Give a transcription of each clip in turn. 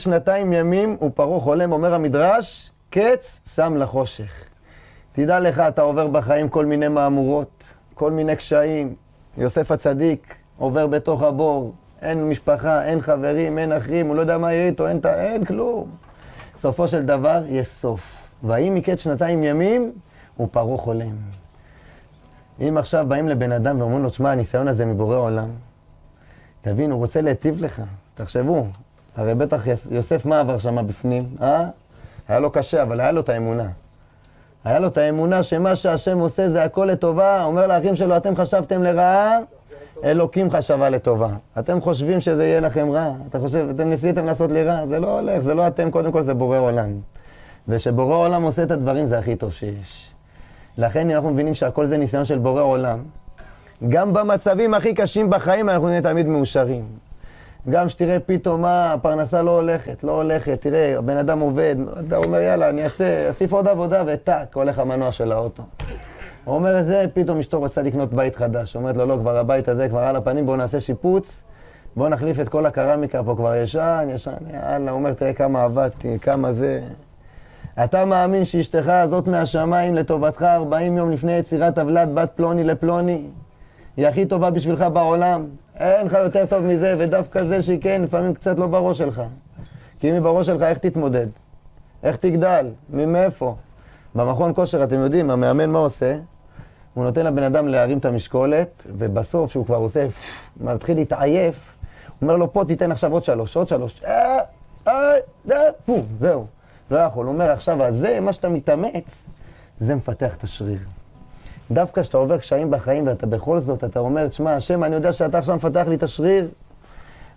שנתיים ימים ופרעה חולם, אומר המדרש, קץ שם לחושך. תדע לך, אתה עובר בחיים כל מיני מהמורות, כל מיני קשיים. יוסף הצדיק עובר בתוך הבור, אין משפחה, אין חברים, אין אחים, הוא לא יודע מה יהיה איתו, אין, אין כלום. סופו של דבר, יש סוף. ויהי מקץ שנתיים ימים, ופרעה חולם. אם עכשיו באים לבן אדם ואומרים לו, תשמע, הניסיון הזה מבורא עולם, תבין, הוא רוצה להיטיב לך. תחשבו, הרי בטח יוסף מה עבר שם בפנים, אה? היה לו קשה, אבל היה לו את האמונה. היה לו את האמונה שמה שהשם עושה זה הכל לטובה. אומר לאחים שלו, אתם חשבתם לרעה, אלוקים חשבה לטובה. אתם חושבים שזה יהיה לכם רע, אתה חושב, אתם ניסיתם לעשות לי רע, זה לא הולך, זה לא אתם, קודם כל זה בורא עולם. ושבורא עולם עושה את הדברים זה הכי טוב שיש. לכן אנחנו מבינים שהכל זה ניסיון של בורא עולם. גם במצבים הכי קשים בחיים אנחנו נהיה תמיד מאושרים. גם שתראה פתאום מה, הפרנסה לא הולכת, לא הולכת, תראה, הבן אדם עובד, אתה אומר, יאללה, אני אעשה, אוסיף עוד עבודה, וטאק, הולך המנוע של האוטו. הוא אומר זה, פתאום אשתו רוצה לקנות בית חדש. אומרת לו, לא, כבר הבית הזה כבר על הפנים, בואו נעשה שיפוץ, בואו נחליף את כל הקרמיקה פה כבר ישן, ישן, יאללה, הוא אומר, תראה כמה עבדתי, כמה זה. אתה מאמין שאשתך הזאת מהשמיים לטובתך 40 יום לפני יצירת עוולת בת פלוני לפלוני? היא הכי טובה בשבילך בעולם. אין לך יותר טוב מזה, ודווקא זה שהיא כן, לפעמים קצת לא בראש שלך. כי אם היא בראש שלך, איך תתמודד? איך תגדל? ממאיפה? במכון כושר, אתם יודעים, המאמן מה עושה? הוא נותן לבן אדם להרים את המשקולת, ובסוף, שהוא כבר עושה, מתחיל להתעייף, הוא אומר לו, פה תיתן עכשיו עוד שלוש, עוד שלוש. אה, אה, אה, פו, זהו. לא יכול. הוא אומר, עכשיו, הזה, מה שאתה מתאמץ, זה מפתח את השריר. דווקא כשאתה עובר קשיים בחיים ואתה בכל זאת, אתה אומר, תשמע, השם, אני יודע שאתה עכשיו מפתח לי את השריר.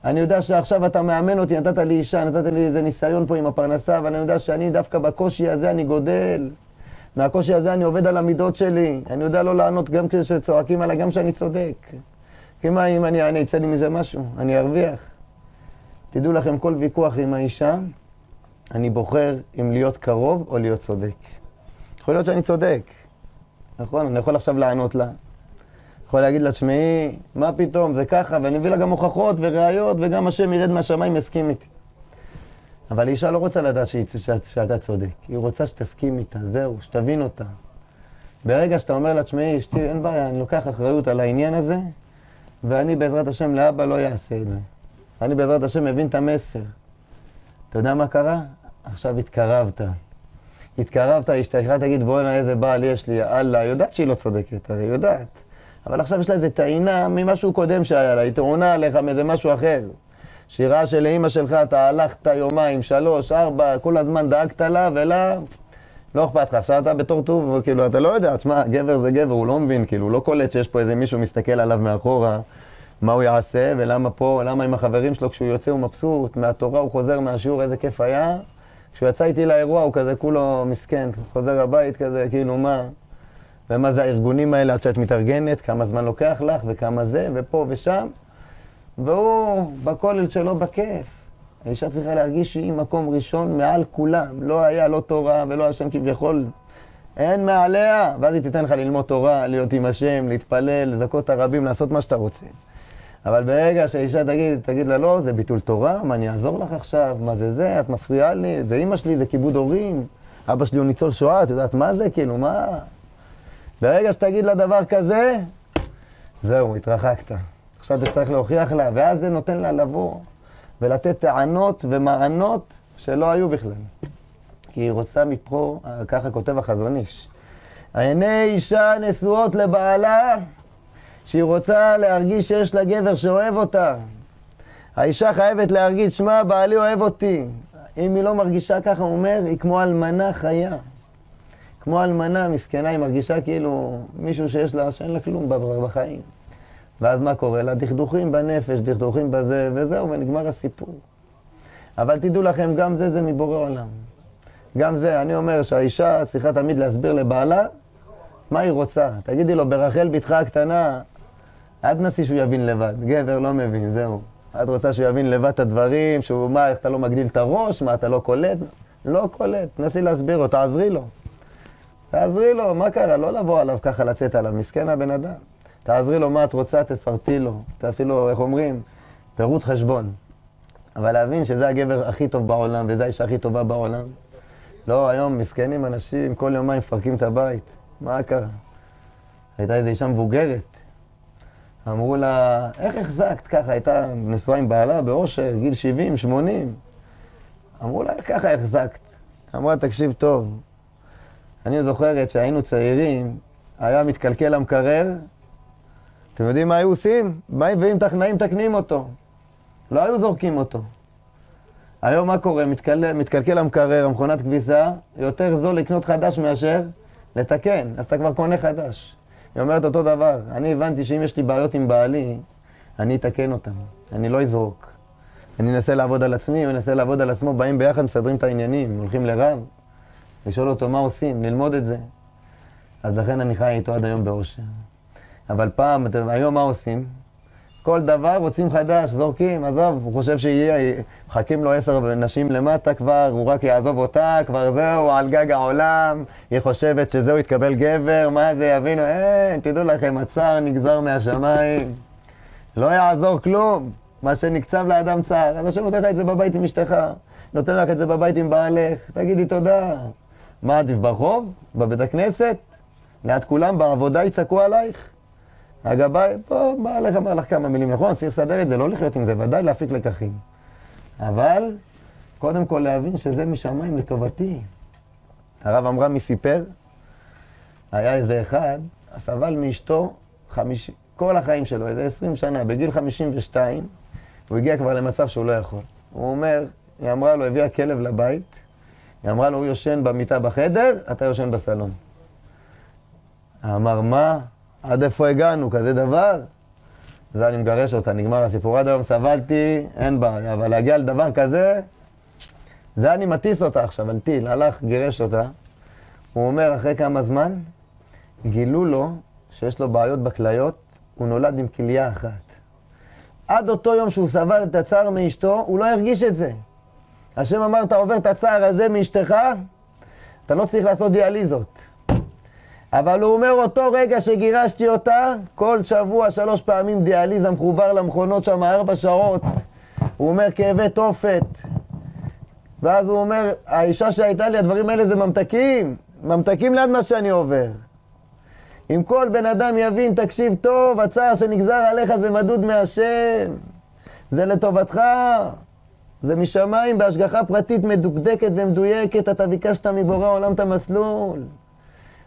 אני יודע שעכשיו אתה מאמן אותי, נתת לי אישה, נתת לי איזה ניסיון פה עם הפרנסה, אבל אני יודע שאני דווקא בקושי הזה אני גודל. מהקושי הזה אני עובד על המידות שלי. אני יודע לא לענות גם כשצועקים עליי, גם כשאני צודק. כי מה אם אני אענה, יצא לי מזה משהו, אני ארוויח. תדעו לכם, כל ויכוח עם האישה, אני בוחר אם להיות קרוב או להיות צודק. יכול להיות שאני צודק, נכון? אני יכול עכשיו לענות לה. יכול להגיד לה, תשמעי, מה פתאום, זה ככה, ואני מביא לה גם הוכחות וראיות, וגם השם ירד מהשמיים, יסכים איתי. אבל אישה לא רוצה לדעת שהיא, שאת, שאתה צודק, היא רוצה שתסכים איתה, זהו, שתבין אותה. ברגע שאתה אומר לה, תשמעי, אשתי, אין בעיה, אני לוקח אחריות על העניין הזה, ואני בעזרת השם לאבא לא אעשה את זה. אני בעזרת השם מבין את המסר. אתה יודע מה קרה? עכשיו התקרבת. התקרבת, אשתך תגיד, בואנה איזה בעל יש לי, אללה, יודעת שהיא לא צודקת, הרי יודעת. אבל עכשיו יש לה איזה טעינה ממשהו קודם שהיה לה, היא טעונה עליך מאיזה משהו אחר. שהיא ראה שלאימא שלך אתה הלכת יומיים, שלוש, ארבע, כל הזמן דאגת לה, ולה... לא אכפת לך. עכשיו אתה בתור טוב, כאילו, אתה לא יודע, תשמע, גבר זה גבר, הוא לא מבין, כאילו, הוא לא קולט שיש פה איזה מישהו מסתכל עליו מאחורה, מה הוא יעשה, ולמה פה, למה עם החברים שלו, כשהוא יוצא הוא מבסוט, מהתורה הוא חוזר מהשיעור, איזה כיף היה. כשהוא יצא איתי לאירוע הוא כזה כולו מסכן, חוזר הבית כזה, כאילו מה, ומה זה הארגונים האלה עד שאת מתארגנת, כמה זמן לוקח לך, וכמה זה, ופה ושם. והוא בכולל שלו בכיף. האישה צריכה להרגיש שהיא מקום ראשון מעל כולם. לא היה לא תורה ולא השם כביכול. אין מעליה. ואז היא תיתן לך ללמוד תורה, להיות עם השם, להתפלל, לזכות את הרבים, לעשות מה שאתה רוצה. אבל ברגע שהאישה תגיד, תגיד לה, לא, זה ביטול תורה, מה אני אעזור לך עכשיו, מה זה זה, את מפריעה לי, זה אימא שלי, זה כיבוד הורים, אבא שלי הוא ניצול שואה, את יודעת מה זה, כאילו, מה? ברגע שתגיד לה דבר כזה, זהו, התרחקת. עכשיו אתה צריך להוכיח לה, ואז זה נותן לה לבוא ולתת טענות ומענות שלא היו בכלל. כי היא רוצה מפה, ככה כותב החזון איש. עיני אישה נשואות לבעלה, שהיא רוצה להרגיש שיש לה גבר שאוהב אותה. האישה חייבת להרגיש, שמע, בעלי אוהב אותי. אם היא לא מרגישה ככה, הוא אומר, היא כמו אלמנה חיה. כמו אלמנה מסכנה, היא מרגישה כאילו מישהו שיש לה, שאין לה כלום בחיים. ואז מה קורה לה? דכדוכים בנפש, דכדוכים בזה, וזהו, ונגמר הסיפור. אבל תדעו לכם, גם זה זה מבורא עולם. גם זה, אני אומר שהאישה צריכה תמיד להסביר לבעלה מה היא רוצה. תגידי לו, ברחל בתך הקטנה, אל תנסי שהוא יבין לבד. גבר לא מבין, זהו. את רוצה שהוא יבין לבד את הדברים, שהוא, מה, איך אתה לא מגדיל את הראש, מה, אתה לא קולט? לא קולט, תנסי להסביר לו, תעזרי לו. תעזרי לו, מה קרה? לא לבוא עליו ככה, לצאת עליו, מסכן הבן אדם. תעזרי לו מה את רוצה, תפרטי לו. תעשי לו, איך אומרים? פירוט חשבון. אבל להבין שזה הגבר הכי טוב בעולם, וזו האישה הכי טובה בעולם. לא, היום מסכנים אנשים, כל יומיים מפרקים את הבית. מה קרה? הייתה איזו אישה מבוגרת. אמרו לה, איך החזקת ככה? הייתה נשואה עם בעלה באושר, גיל 70, 80. אמרו לה, איך ככה החזקת? אמרה, תקשיב טוב, אני זוכרת שהיינו צעירים, היה מתקלקל המקרר, אתם יודעים מה היו עושים? באים ואם טכנאים מתקנים אותו. לא היו זורקים אותו. היום מה קורה? מתקל... מתקלקל המקרר, המכונת כביסה, יותר זול לקנות חדש מאשר לתקן, אז אתה כבר קונה חדש. היא אומרת אותו דבר, אני הבנתי שאם יש לי בעיות עם בעלי, אני אתקן אותם, אני לא אזרוק. אני אנסה לעבוד על עצמי, הוא ינסה לעבוד על עצמו, באים ביחד, מסדרים את העניינים, הולכים לרב, לשאול אותו מה עושים, ללמוד את זה. אז לכן אני חי איתו עד היום באושר. אבל פעם, היום מה עושים? כל דבר רוצים חדש, זורקים, עזוב, הוא חושב שיהיה, מחכים לו עשר נשים למטה כבר, הוא רק יעזוב אותה, כבר זהו, על גג העולם, היא חושבת שזהו, יתקבל גבר, מה זה, יבינו, אין, תדעו לכם, הצער נגזר מהשמיים, לא יעזור כלום, מה שנקצב לאדם צער, אז השם נותן לך את זה בבית עם אשתך, נותן לך את זה בבית עם בעלך, תגידי תודה. מה עדיף ברחוב? בבית הכנסת? ליד כולם בעבודה יצעקו עלייך? הגבאי, פה בא לך, אמר לך כמה מילים, נכון, צריך לסדר את זה, לא לחיות עם זה, ודאי להפיק לקחים. אבל, קודם כל להבין שזה משמיים לטובתי. הרב עמרמי סיפר, היה איזה אחד, סבל מאשתו חמיש... כל החיים שלו, איזה עשרים שנה, בגיל חמישים ושתיים, הוא הגיע כבר למצב שהוא לא יכול. הוא אומר, היא אמרה לו, הביאה כלב לבית, היא אמרה לו, הוא יושן במיטה בחדר, אתה יושן בסלון. אמר, מה? עד איפה הגענו? כזה דבר? זה אני מגרש אותה, נגמר הסיפור. עד היום סבלתי, אין בעיה, אבל להגיע לדבר כזה, זה אני מטיס אותה עכשיו על טיל, הלך, גירש אותה. הוא אומר, אחרי כמה זמן, גילו לו שיש לו בעיות בכליות, הוא נולד עם כליה אחת. עד אותו יום שהוא סבל את הצער מאשתו, הוא לא הרגיש את זה. השם אמר, אתה עובר את הצער הזה מאשתך, אתה לא צריך לעשות דיאליזות. אבל הוא אומר, אותו רגע שגירשתי אותה, כל שבוע שלוש פעמים דיאליזה מחובר למכונות שם ארבע שעות. הוא אומר, כאבי תופת. ואז הוא אומר, האישה שהייתה לי, הדברים האלה זה ממתקים. ממתקים ליד מה שאני עובר. אם כל בן אדם יבין, תקשיב טוב, הצער שנגזר עליך זה מדוד מהשם. זה לטובתך. זה משמיים בהשגחה פרטית מדוקדקת ומדויקת, אתה ביקשת מבורא עולם את המסלול.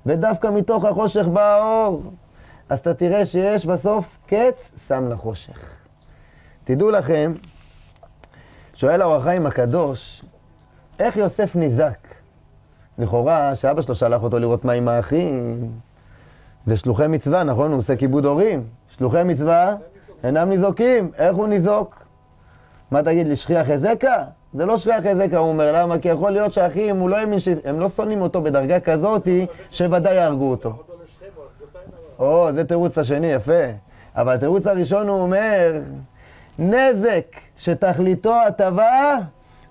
ודווקא מתוך החושך בא האור. אז אתה תראה שיש בסוף קץ שם לחושך. תדעו לכם, שואל האור החיים הקדוש, איך יוסף ניזק? לכאורה, שאבא שלו שלח אותו לראות מה עם האחים. זה שלוחי מצווה, נכון? הוא עושה כיבוד הורים. שלוחי מצווה אינם ניזוקים. איך הוא ניזוק? מה תגיד לי, שכיח חזקה? זה לא שכיח חזקה, הוא אומר, למה? כי יכול להיות שהאחים, הוא לא האמין. הם לא שונאים אותו בדרגה כזאת, שוודאי יהרגו אותו. או, זה תירוץ השני, יפה. אבל התירוץ הראשון הוא אומר, נזק שתכליתו הטבה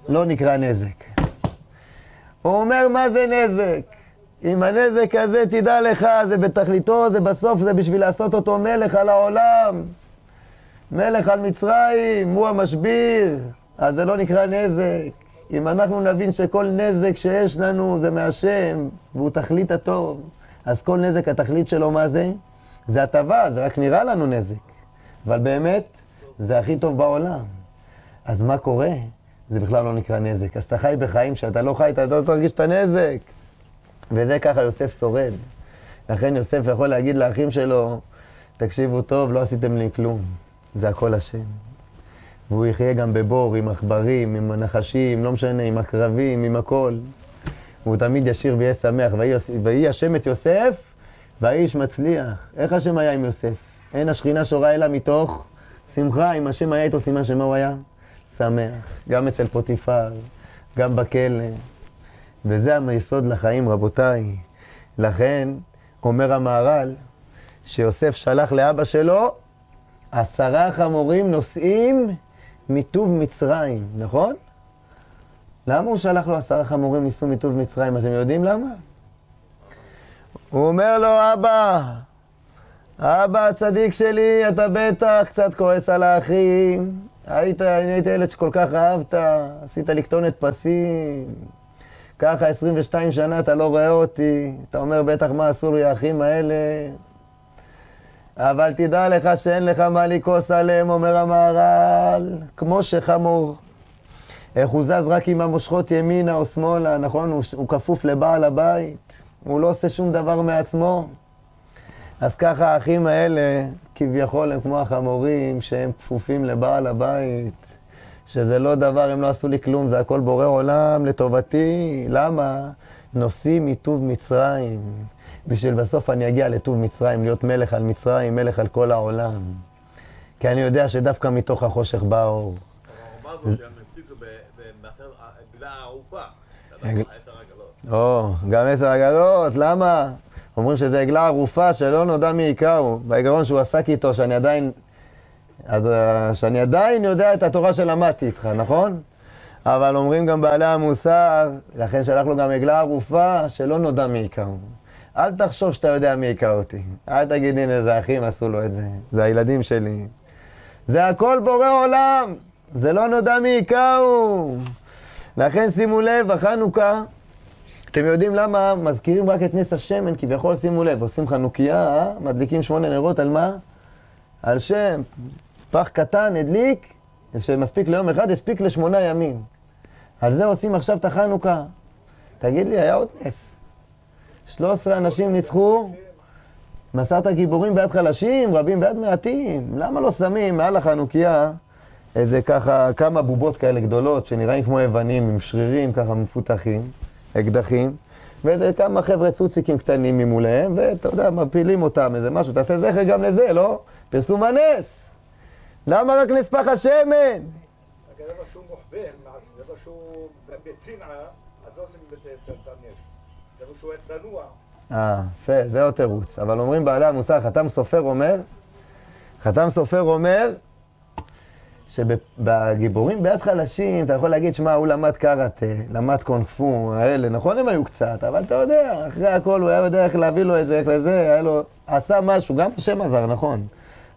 לא נקרא נזק. הוא אומר, מה זה נזק? אם הנזק הזה, תדע לך, זה בתכליתו, זה בסוף, זה בשביל לעשות אותו מלך על העולם. מלך על מצרים, הוא המשביר, אז זה לא נקרא נזק. אם אנחנו נבין שכל נזק שיש לנו זה מהשם, והוא תכלית הטוב, אז כל נזק, התכלית שלו מה זה? זה הטבה, זה רק נראה לנו נזק. אבל באמת, זה הכי טוב בעולם. אז מה קורה? זה בכלל לא נקרא נזק. אז אתה חי בחיים שאתה לא חי, אתה לא תרגיש את הנזק. וזה ככה יוסף שורד. לכן יוסף יכול להגיד לאחים שלו, תקשיבו טוב, לא עשיתם לי כלום. זה הכל השם. והוא יחיה גם בבור, עם עכברים, עם הנחשים, לא משנה, עם עקרבים, עם הכל. והוא תמיד ישיר ויהיה שמח. ויהי השם את יוסף, והאיש מצליח. איך השם היה עם יוסף? אין השכינה שורה אלא מתוך שמחה. אם השם היה איתו סימן שמה הוא היה? שמח. גם אצל פוטיפר, גם בכלא. וזה היסוד לחיים, רבותיי. לכן, אומר המהר"ל, שיוסף שלח לאבא שלו עשרה חמורים נוסעים מטוב מצרים, נכון? למה הוא שלח לו עשרה חמורים ניסו מטוב מצרים? אתם יודעים למה? הוא אומר לו, אבא, אבא הצדיק שלי, אתה בטח קצת כועס על האחים. היית, אני הייתי ילד שכל כך אהבת, עשית לי כתונת פסים, ככה 22 שנה אתה לא רואה אותי, אתה אומר בטח מה עשו לי האחים האלה. אבל תדע לך שאין לך מה לכעוס עליהם, אומר המהר"ל, כמו שחמור. איך הוא זז רק עם המושכות ימינה או שמאלה, נכון? הוא, הוא כפוף לבעל הבית, הוא לא עושה שום דבר מעצמו. אז ככה האחים האלה, כביכול הם כמו החמורים שהם כפופים לבעל הבית, שזה לא דבר, הם לא עשו לי כלום, זה הכל בורא עולם לטובתי. למה? נושאים מטוב מצרים. בשביל בסוף אני אגיע לטוב מצרים, להיות מלך על מצרים, מלך על כל העולם. כי אני יודע שדווקא מתוך החושך בא האור. או, גם עשר עגלות, למה? אומרים שזה עגלה ערופה שלא נודע מי הכהו. בעיקרון שהוא עסק איתו, שאני עדיין, אה, שאני עדיין יודע את התורה שלמדתי איתך, נכון? אבל אומרים גם בעלי המוסר, לכן שלח לו גם עגלה ערופה שלא נודע מי הכהו. אל תחשוב שאתה יודע מי היכה אותי. אל תגיד, הנה, זה אחים עשו לו את זה. זה הילדים שלי. זה הכל בורא עולם. זה לא נודע מי היכהו. לכן שימו לב, החנוכה, אתם יודעים למה מזכירים רק את נס השמן? כביכול, שימו לב, עושים חנוכיה, מדליקים שמונה נרות על מה? על שם. פח קטן הדליק, שמספיק ליום אחד, הספיק לשמונה ימים. על זה עושים עכשיו את החנוכה. תגיד לי, היה עוד נס. 13 אנשים ניצחו, מסעת גיבורים ביד חלשים, רבים ביד מעטים. למה לא שמים מעל החנוכיה איזה ככה, כמה בובות כאלה גדולות, שנראים כמו אבנים עם שרירים ככה מפותחים, אקדחים, ואיזה כמה חבר'ה צוציקים קטנים ממוליהם, ואתה יודע, מפילים אותם, איזה משהו, תעשה זכר גם לזה, לא? פרסום הנס. למה רק נס פח השמן? זה מה שהוא מוחבן, זה מה שהוא בצנעה, אז לא עושים את הנס. אה, יפה, זה עוד תירוץ. אבל אומרים בעלי המוסר, חתם סופר אומר, חתם סופר אומר, שבגיבורים ביד חלשים, אתה יכול להגיד, שמע, הוא למד קראטה, למד קונגפו, האלה, נכון הם היו קצת, אבל אתה יודע, אחרי הכל הוא היה יודע איך להביא לו את זה, איך לזה, היה לו, עשה משהו, גם השם עזר, נכון.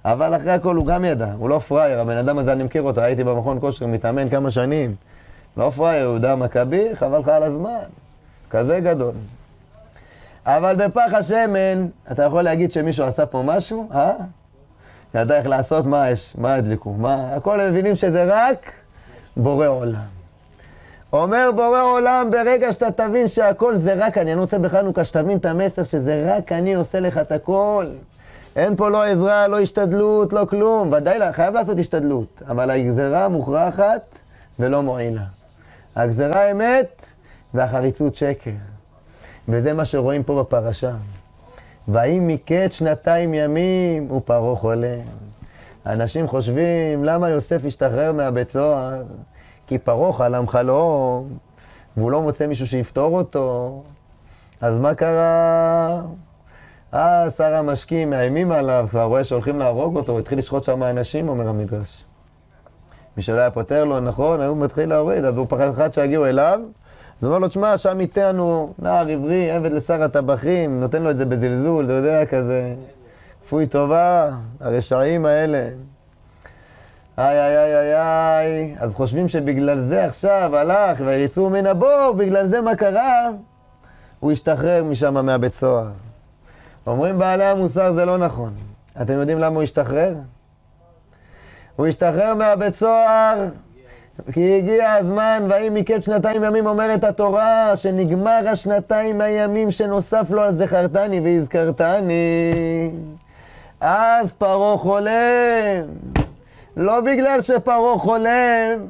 אבל אחרי הכל הוא גם ידע, הוא לא פראייר, הבן אדם הזה אני מכיר אותו, הייתי במכון כושר, מתאמן כמה שנים. לא פראייר, יהודה מכבי, חבל לך על הזמן. כזה גדול. אבל בפח השמן, אתה יכול להגיד שמישהו עשה פה משהו, אה? ידע איך לעשות, מה יש, מה הדליקו, מה... הכל מבינים שזה רק בורא עולם. אומר בורא עולם, ברגע שאתה תבין שהכל זה רק אני, אני רוצה בחנוכה שתבין את המסר שזה רק אני עושה לך את הכל. אין פה לא עזרה, לא השתדלות, לא כלום. ודאי, חייב לעשות השתדלות, אבל הגזרה מוכרחת ולא מועילה. הגזרה אמת והחריצות שקר. וזה מה שרואים פה בפרשה. ויהי מקץ שנתיים ימים ופרעה חולה. אנשים חושבים, למה יוסף השתחרר מהבית סוהר? כי פרעה חלם חלום, והוא לא מוצא מישהו שיפתור אותו. אז מה קרה? אה, שר המשקים מאיימים עליו, כבר רואה שהולכים להרוג אותו, הוא התחיל לשחוט שם אנשים, אומר המדרש. מי שלא היה פותר לו, נכון, הוא מתחיל להוריד, אז הוא פחד שיגיעו אליו, אז הוא אומר לו, תשמע, שם איתנו נער עברי, עבד לשר הטבחים, נותן לו את זה בזלזול, אתה יודע, כזה, כפוי טובה, הרשעים האלה. איי, איי, איי, איי, איי. אז חושבים שבגלל זה עכשיו הלך ויצאו מן הבור, בגלל זה מה קרה? הוא השתחרר משם מהבית סוהר. אומרים בעלי המוסר זה לא נכון. אתם יודעים למה הוא השתחרר? הוא השתחרר מהבית סוהר כי הגיע הזמן, ויהי מקץ שנתיים ימים אומרת התורה, שנגמר השנתיים הימים שנוסף לו על זכרתני והזכרתני. אז פרעה חולם. לא בגלל שפרעה חולם,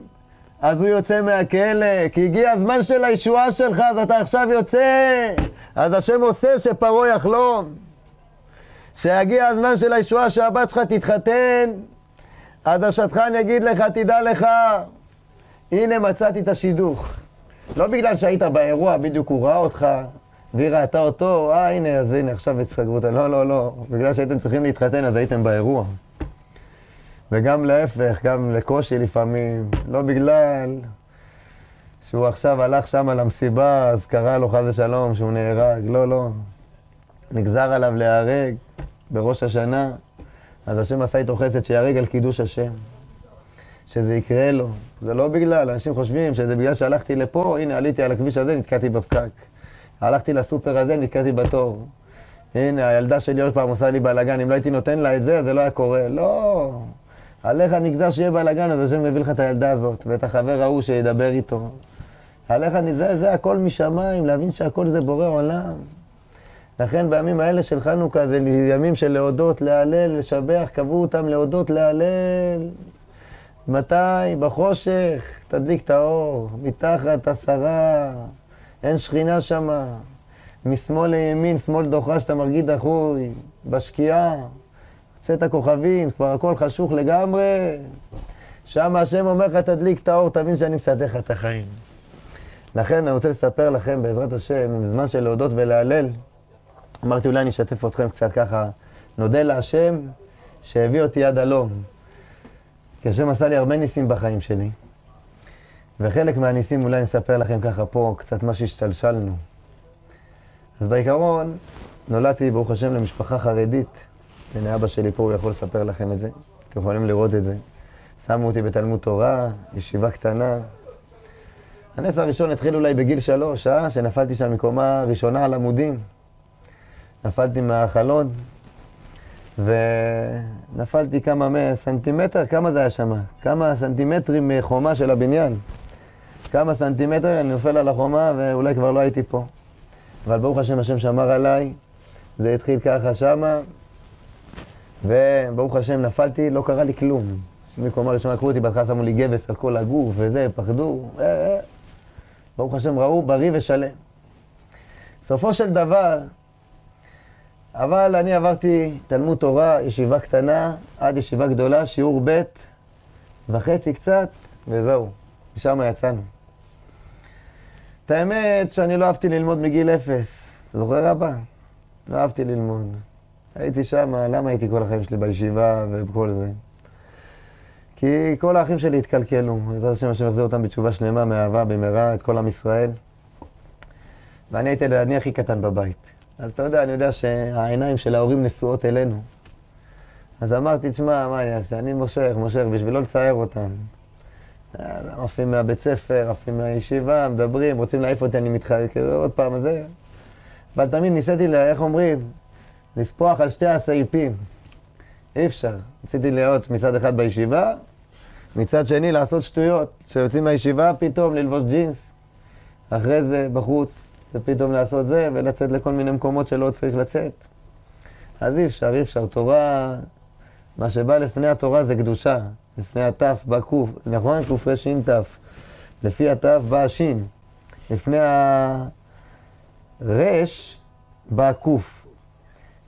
אז הוא יוצא מהכלא, כי הגיע הזמן של הישועה שלך, אז אתה עכשיו יוצא. אז השם עושה שפרעה יחלום. שיגיע הזמן של הישועה שהבת שלך תתחתן, אז השטחן יגיד לך, תדע לך, הנה מצאתי את השידוך. לא בגלל שהיית באירוע, בדיוק הוא ראה אותך, והיא ראתה אותו, אה, הנה, אז הנה, עכשיו סגרו אותה. לא, לא, לא. בגלל שהייתם צריכים להתחתן, אז הייתם באירוע. וגם להפך, גם לקושי לפעמים. לא בגלל שהוא עכשיו הלך שם למסיבה, אז קרה לו חס ושלום שהוא נהרג. לא, לא. נגזר עליו להיהרג בראש השנה, אז השם עשה איתו חסד שיהרג על קידוש השם. שזה יקרה לו. זה לא בגלל, אנשים חושבים שזה בגלל שהלכתי לפה, הנה עליתי על הכביש הזה, נתקעתי בפקק. הלכתי לסופר הזה, נתקעתי בתור. הנה, הילדה שלי עוד פעם עושה לי בלאגן, אם לא הייתי נותן לה את זה, זה לא היה קורה. לא. עליך נגזר שיהיה בלאגן, אז השם מביא לך את הילדה הזאת, ואת החבר ההוא שידבר איתו. עליך, זה, זה הכל משמיים, להבין שהכל זה בורא עולם. לכן בימים האלה של חנוכה זה ימים של להודות, להלל, לשבח, קבעו אותם להודות, להלל. מתי? בחושך, תדליק את האור, מתחת עשרה, אין שכינה שמה. משמאל לימין, שמאל דוחה שאתה מרגיד דחוי, בשקיעה, צאת הכוכבים, כבר הכל חשוך לגמרי. שם השם אומר לך, תדליק את האור, תבין שאני מסדר לך את החיים. לכן אני רוצה לספר לכם, בעזרת השם, בזמן של להודות ולהלל, אמרתי, אולי אני אשתף אתכם קצת ככה, נודה להשם שהביא אותי עד הלום. כי השם עשה לי הרבה ניסים בחיים שלי. וחלק מהניסים אולי אני אספר לכם ככה פה, קצת מה שהשתלשלנו. אז בעיקרון, נולדתי, ברוך השם, למשפחה חרדית. הנה אבא שלי פה, הוא יכול לספר לכם את זה. אתם יכולים לראות את זה. שמו אותי בתלמוד תורה, ישיבה קטנה. הנס הראשון התחיל אולי בגיל שלוש, אה? שנפלתי שם מקומה ראשונה על עמודים. נפלתי מהחלון, ונפלתי כמה סנטימטר, כמה זה היה שם? כמה סנטימטרים מחומה של הבניין. כמה סנטימטר, אני נופל על החומה ואולי כבר לא הייתי פה. אבל ברוך השם, השם שמר עליי, זה התחיל ככה שמה, וברוך השם נפלתי, לא קרה לי כלום. מקומה ראשונה לקחו אותי, בהתחלה שמו לי גבס על כל הגוף וזה, פחדו. אה, אה. ברוך השם, ראו בריא ושלם. סופו של דבר, אבל אני עברתי תלמוד תורה, ישיבה קטנה, עד ישיבה גדולה, שיעור ב' וחצי קצת, וזהו, משם יצאנו. את האמת שאני לא אהבתי ללמוד מגיל אפס. אתה זוכר אבא? לא אהבתי ללמוד. הייתי שם, למה הייתי כל החיים שלי בישיבה ובכל זה? כי כל האחים שלי התקלקלו. בעזרת השם, השם יחזיר אותם בתשובה שלמה, מאהבה, במהרה, את כל עם ישראל. ואני הייתי, אני הכי קטן בבית. אז אתה יודע, אני יודע שהעיניים של ההורים נשואות אלינו. אז אמרתי, תשמע, מה אני אעשה? אני מושך, מושך, בשביל לא לצייר אותם. עפים מהבית ספר, עפים מהישיבה, מדברים, רוצים להעיף אותי, אני מתחלק, עוד פעם, זה. אבל תמיד ניסיתי, לה, איך אומרים? לספוח על שתי הסעיפים. אי אפשר. רציתי להיות מצד אחד בישיבה, מצד שני לעשות שטויות. כשיוצאים מהישיבה, פתאום ללבוש ג'ינס, אחרי זה בחוץ, ופתאום לעשות זה, ולצאת לכל מיני מקומות שלא צריך לצאת. אז אי אפשר, אי אפשר. תורה, מה שבא לפני התורה זה קדושה. לפני התף בא קוף, נכון? קרש"ת. לפי התף בא השין. לפני הרש בא קוף.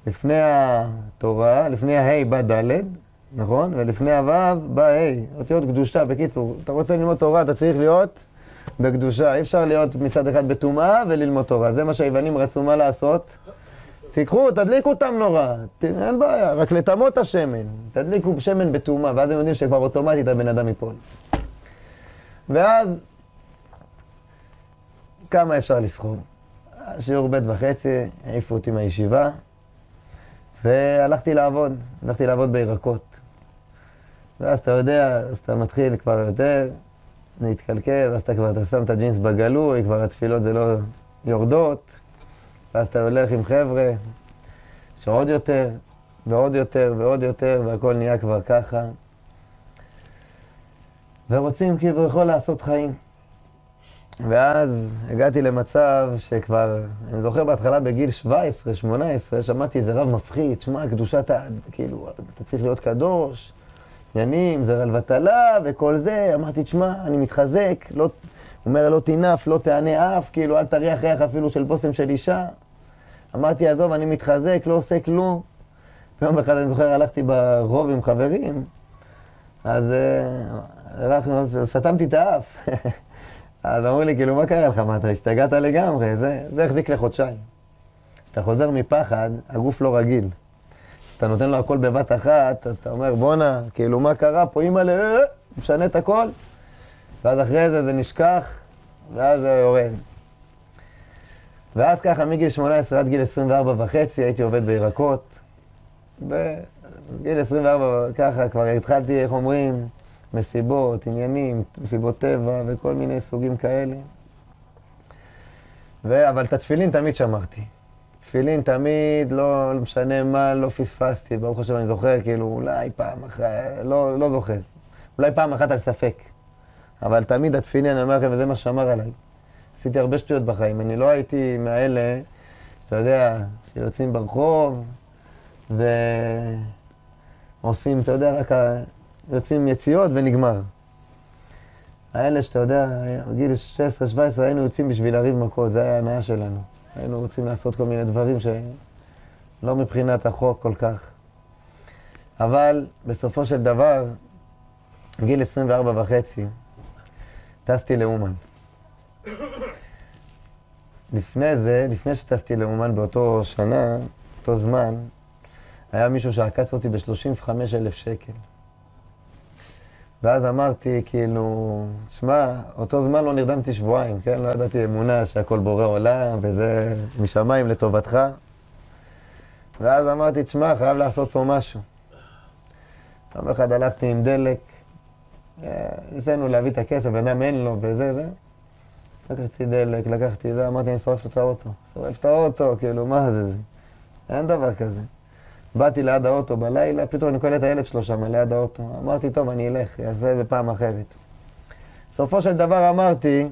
לפני התורה, לפני הה' בא ד', נכון? ולפני הו' בא ה', אותיות קדושה. בקיצור, אתה רוצה ללמוד תורה, אתה צריך להיות בקדושה. אי אפשר להיות מצד אחד בטומאה וללמוד תורה. זה מה שהיוונים רצו מה לעשות? תיקחו, תדליקו אותם נורא, אין בעיה, רק לטמות השמן. תדליקו שמן בטומאה, ואז הם יודעים שכבר אוטומטית הבן אדם ייפול. ואז, כמה אפשר לסחור? שיעור ב' וחצי, העיפו אותי מהישיבה, והלכתי לעבוד, הלכתי לעבוד בירקות. ואז אתה יודע, אז אתה מתחיל כבר יותר להתקלקל, ואז אתה כבר, אתה שם את הג'ינס בגלוי, כבר התפילות זה לא יורדות. ואז אתה הולך עם חבר'ה שעוד יותר, ועוד יותר, ועוד יותר, והכל נהיה כבר ככה. ורוצים כביכול לעשות חיים. ואז הגעתי למצב שכבר, אני זוכר בהתחלה בגיל 17, 18, שמעתי איזה רב מפחיד, שמע, קדושת ה... כאילו, אתה צריך להיות קדוש, עניינים, זרע לבטלה וכל זה. אמרתי, תשמע, אני מתחזק, לא... אומר, לא תינף, לא תענה אף, כאילו, אל תריח ריח אפילו של בושם של אישה. אמרתי, עזוב, אני מתחזק, לא עושה כלום. ויום אחד, אני זוכר, הלכתי ברוב עם חברים, אז הלכנו, uh, סתמתי את האף. אז אמרו לי, כאילו, מה קרה לך? מה, אתה השתגעת לגמרי? זה, זה החזיק לחודשיים. כשאתה חוזר מפחד, הגוף לא רגיל. כשאתה נותן לו הכל בבת אחת, אז אתה אומר, בואנה, כאילו, מה קרה פה? אימא ל... משנה את הכל. ואז אחרי זה זה נשכח, ואז זה יורד. ואז ככה, מגיל 18 עד גיל 24 וחצי הייתי עובד בירקות. בגיל 24 ככה כבר התחלתי, איך אומרים, מסיבות, עניינים, מסיבות טבע וכל מיני סוגים כאלה. ו... אבל את התפילין תמיד שמרתי. תפילין תמיד, לא, לא משנה מה, לא פספסתי, ברוך השם אני זוכר, כאילו, אולי פעם אחת, לא, לא זוכר. אולי פעם אחת על ספק. אבל תמיד התפילין, אני אומר לכם, וזה מה שמר עליי. עשיתי הרבה שטויות בחיים. אני לא הייתי מאלה, שאתה יודע, שיוצאים ברחוב ועושים, אתה יודע, רק ה... יוצאים יציאות ונגמר. האלה שאתה יודע, בגיל 16-17 היינו יוצאים בשביל לריב מכות, זה היה ההנאה שלנו. היינו רוצים לעשות כל מיני דברים שלא מבחינת החוק כל כך. אבל בסופו של דבר, גיל 24 וחצי, טסתי לאומן. לפני זה, לפני שטסתי לאומן באותו שנה, אותו זמן, היה מישהו שעקץ אותי ב-35 אלף שקל. ואז אמרתי, כאילו, שמע, אותו זמן לא נרדמתי שבועיים, כן? לא ידעתי אמונה שהכל בורא עולם, וזה משמיים לטובתך. ואז אמרתי, תשמע, חייב לעשות פה משהו. יום אחד הלכתי עם דלק, ניסינו להביא את הכסף, בן אדם אין לו, וזה, זה. לקחתי דלק, לקחתי זה, אמרתי, אני שורף את האוטו. שורף את האוטו, כאילו, מה זה זה? אין דבר כזה. באתי ליד האוטו בלילה, פתאום אני קולט את הילד שלו שם ליד האוטו. אמרתי, טוב, אני אלך, אעשה את זה פעם אחרת. בסופו של דבר אמרתי,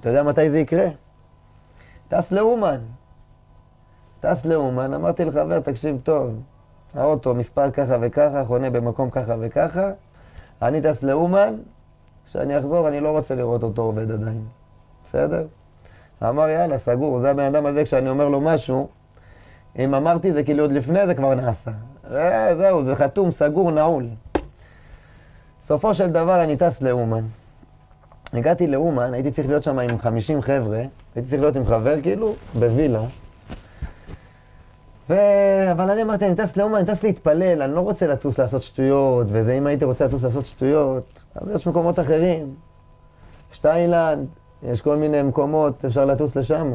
אתה יודע מתי זה יקרה? טס לאומן. טס לאומן, אמרתי לחבר, תקשיב טוב, האוטו מספר ככה וככה, חונה במקום ככה וככה, אני טס לאומן, כשאני אחזור אני לא רוצה לראות אותו עובד עדיין. בסדר? אמר, יאללה, סגור, זה הבן אדם הזה, כשאני אומר לו משהו, אם אמרתי זה כאילו עוד לפני זה כבר נעשה. זה, זהו, זה חתום, סגור, נעול. בסופו של דבר אני טס לאומן. הגעתי לאומן, הייתי צריך להיות שם עם 50 חבר'ה, הייתי צריך להיות עם חבר כאילו, בווילה. ו... אבל אני אמרתי, אני טס לאומן, אני טס להתפלל, אני לא רוצה לטוס לעשות שטויות, וזה אם הייתי רוצה לטוס לעשות שטויות, אז יש מקומות אחרים. יש יש כל מיני מקומות, אפשר לטוס לשם.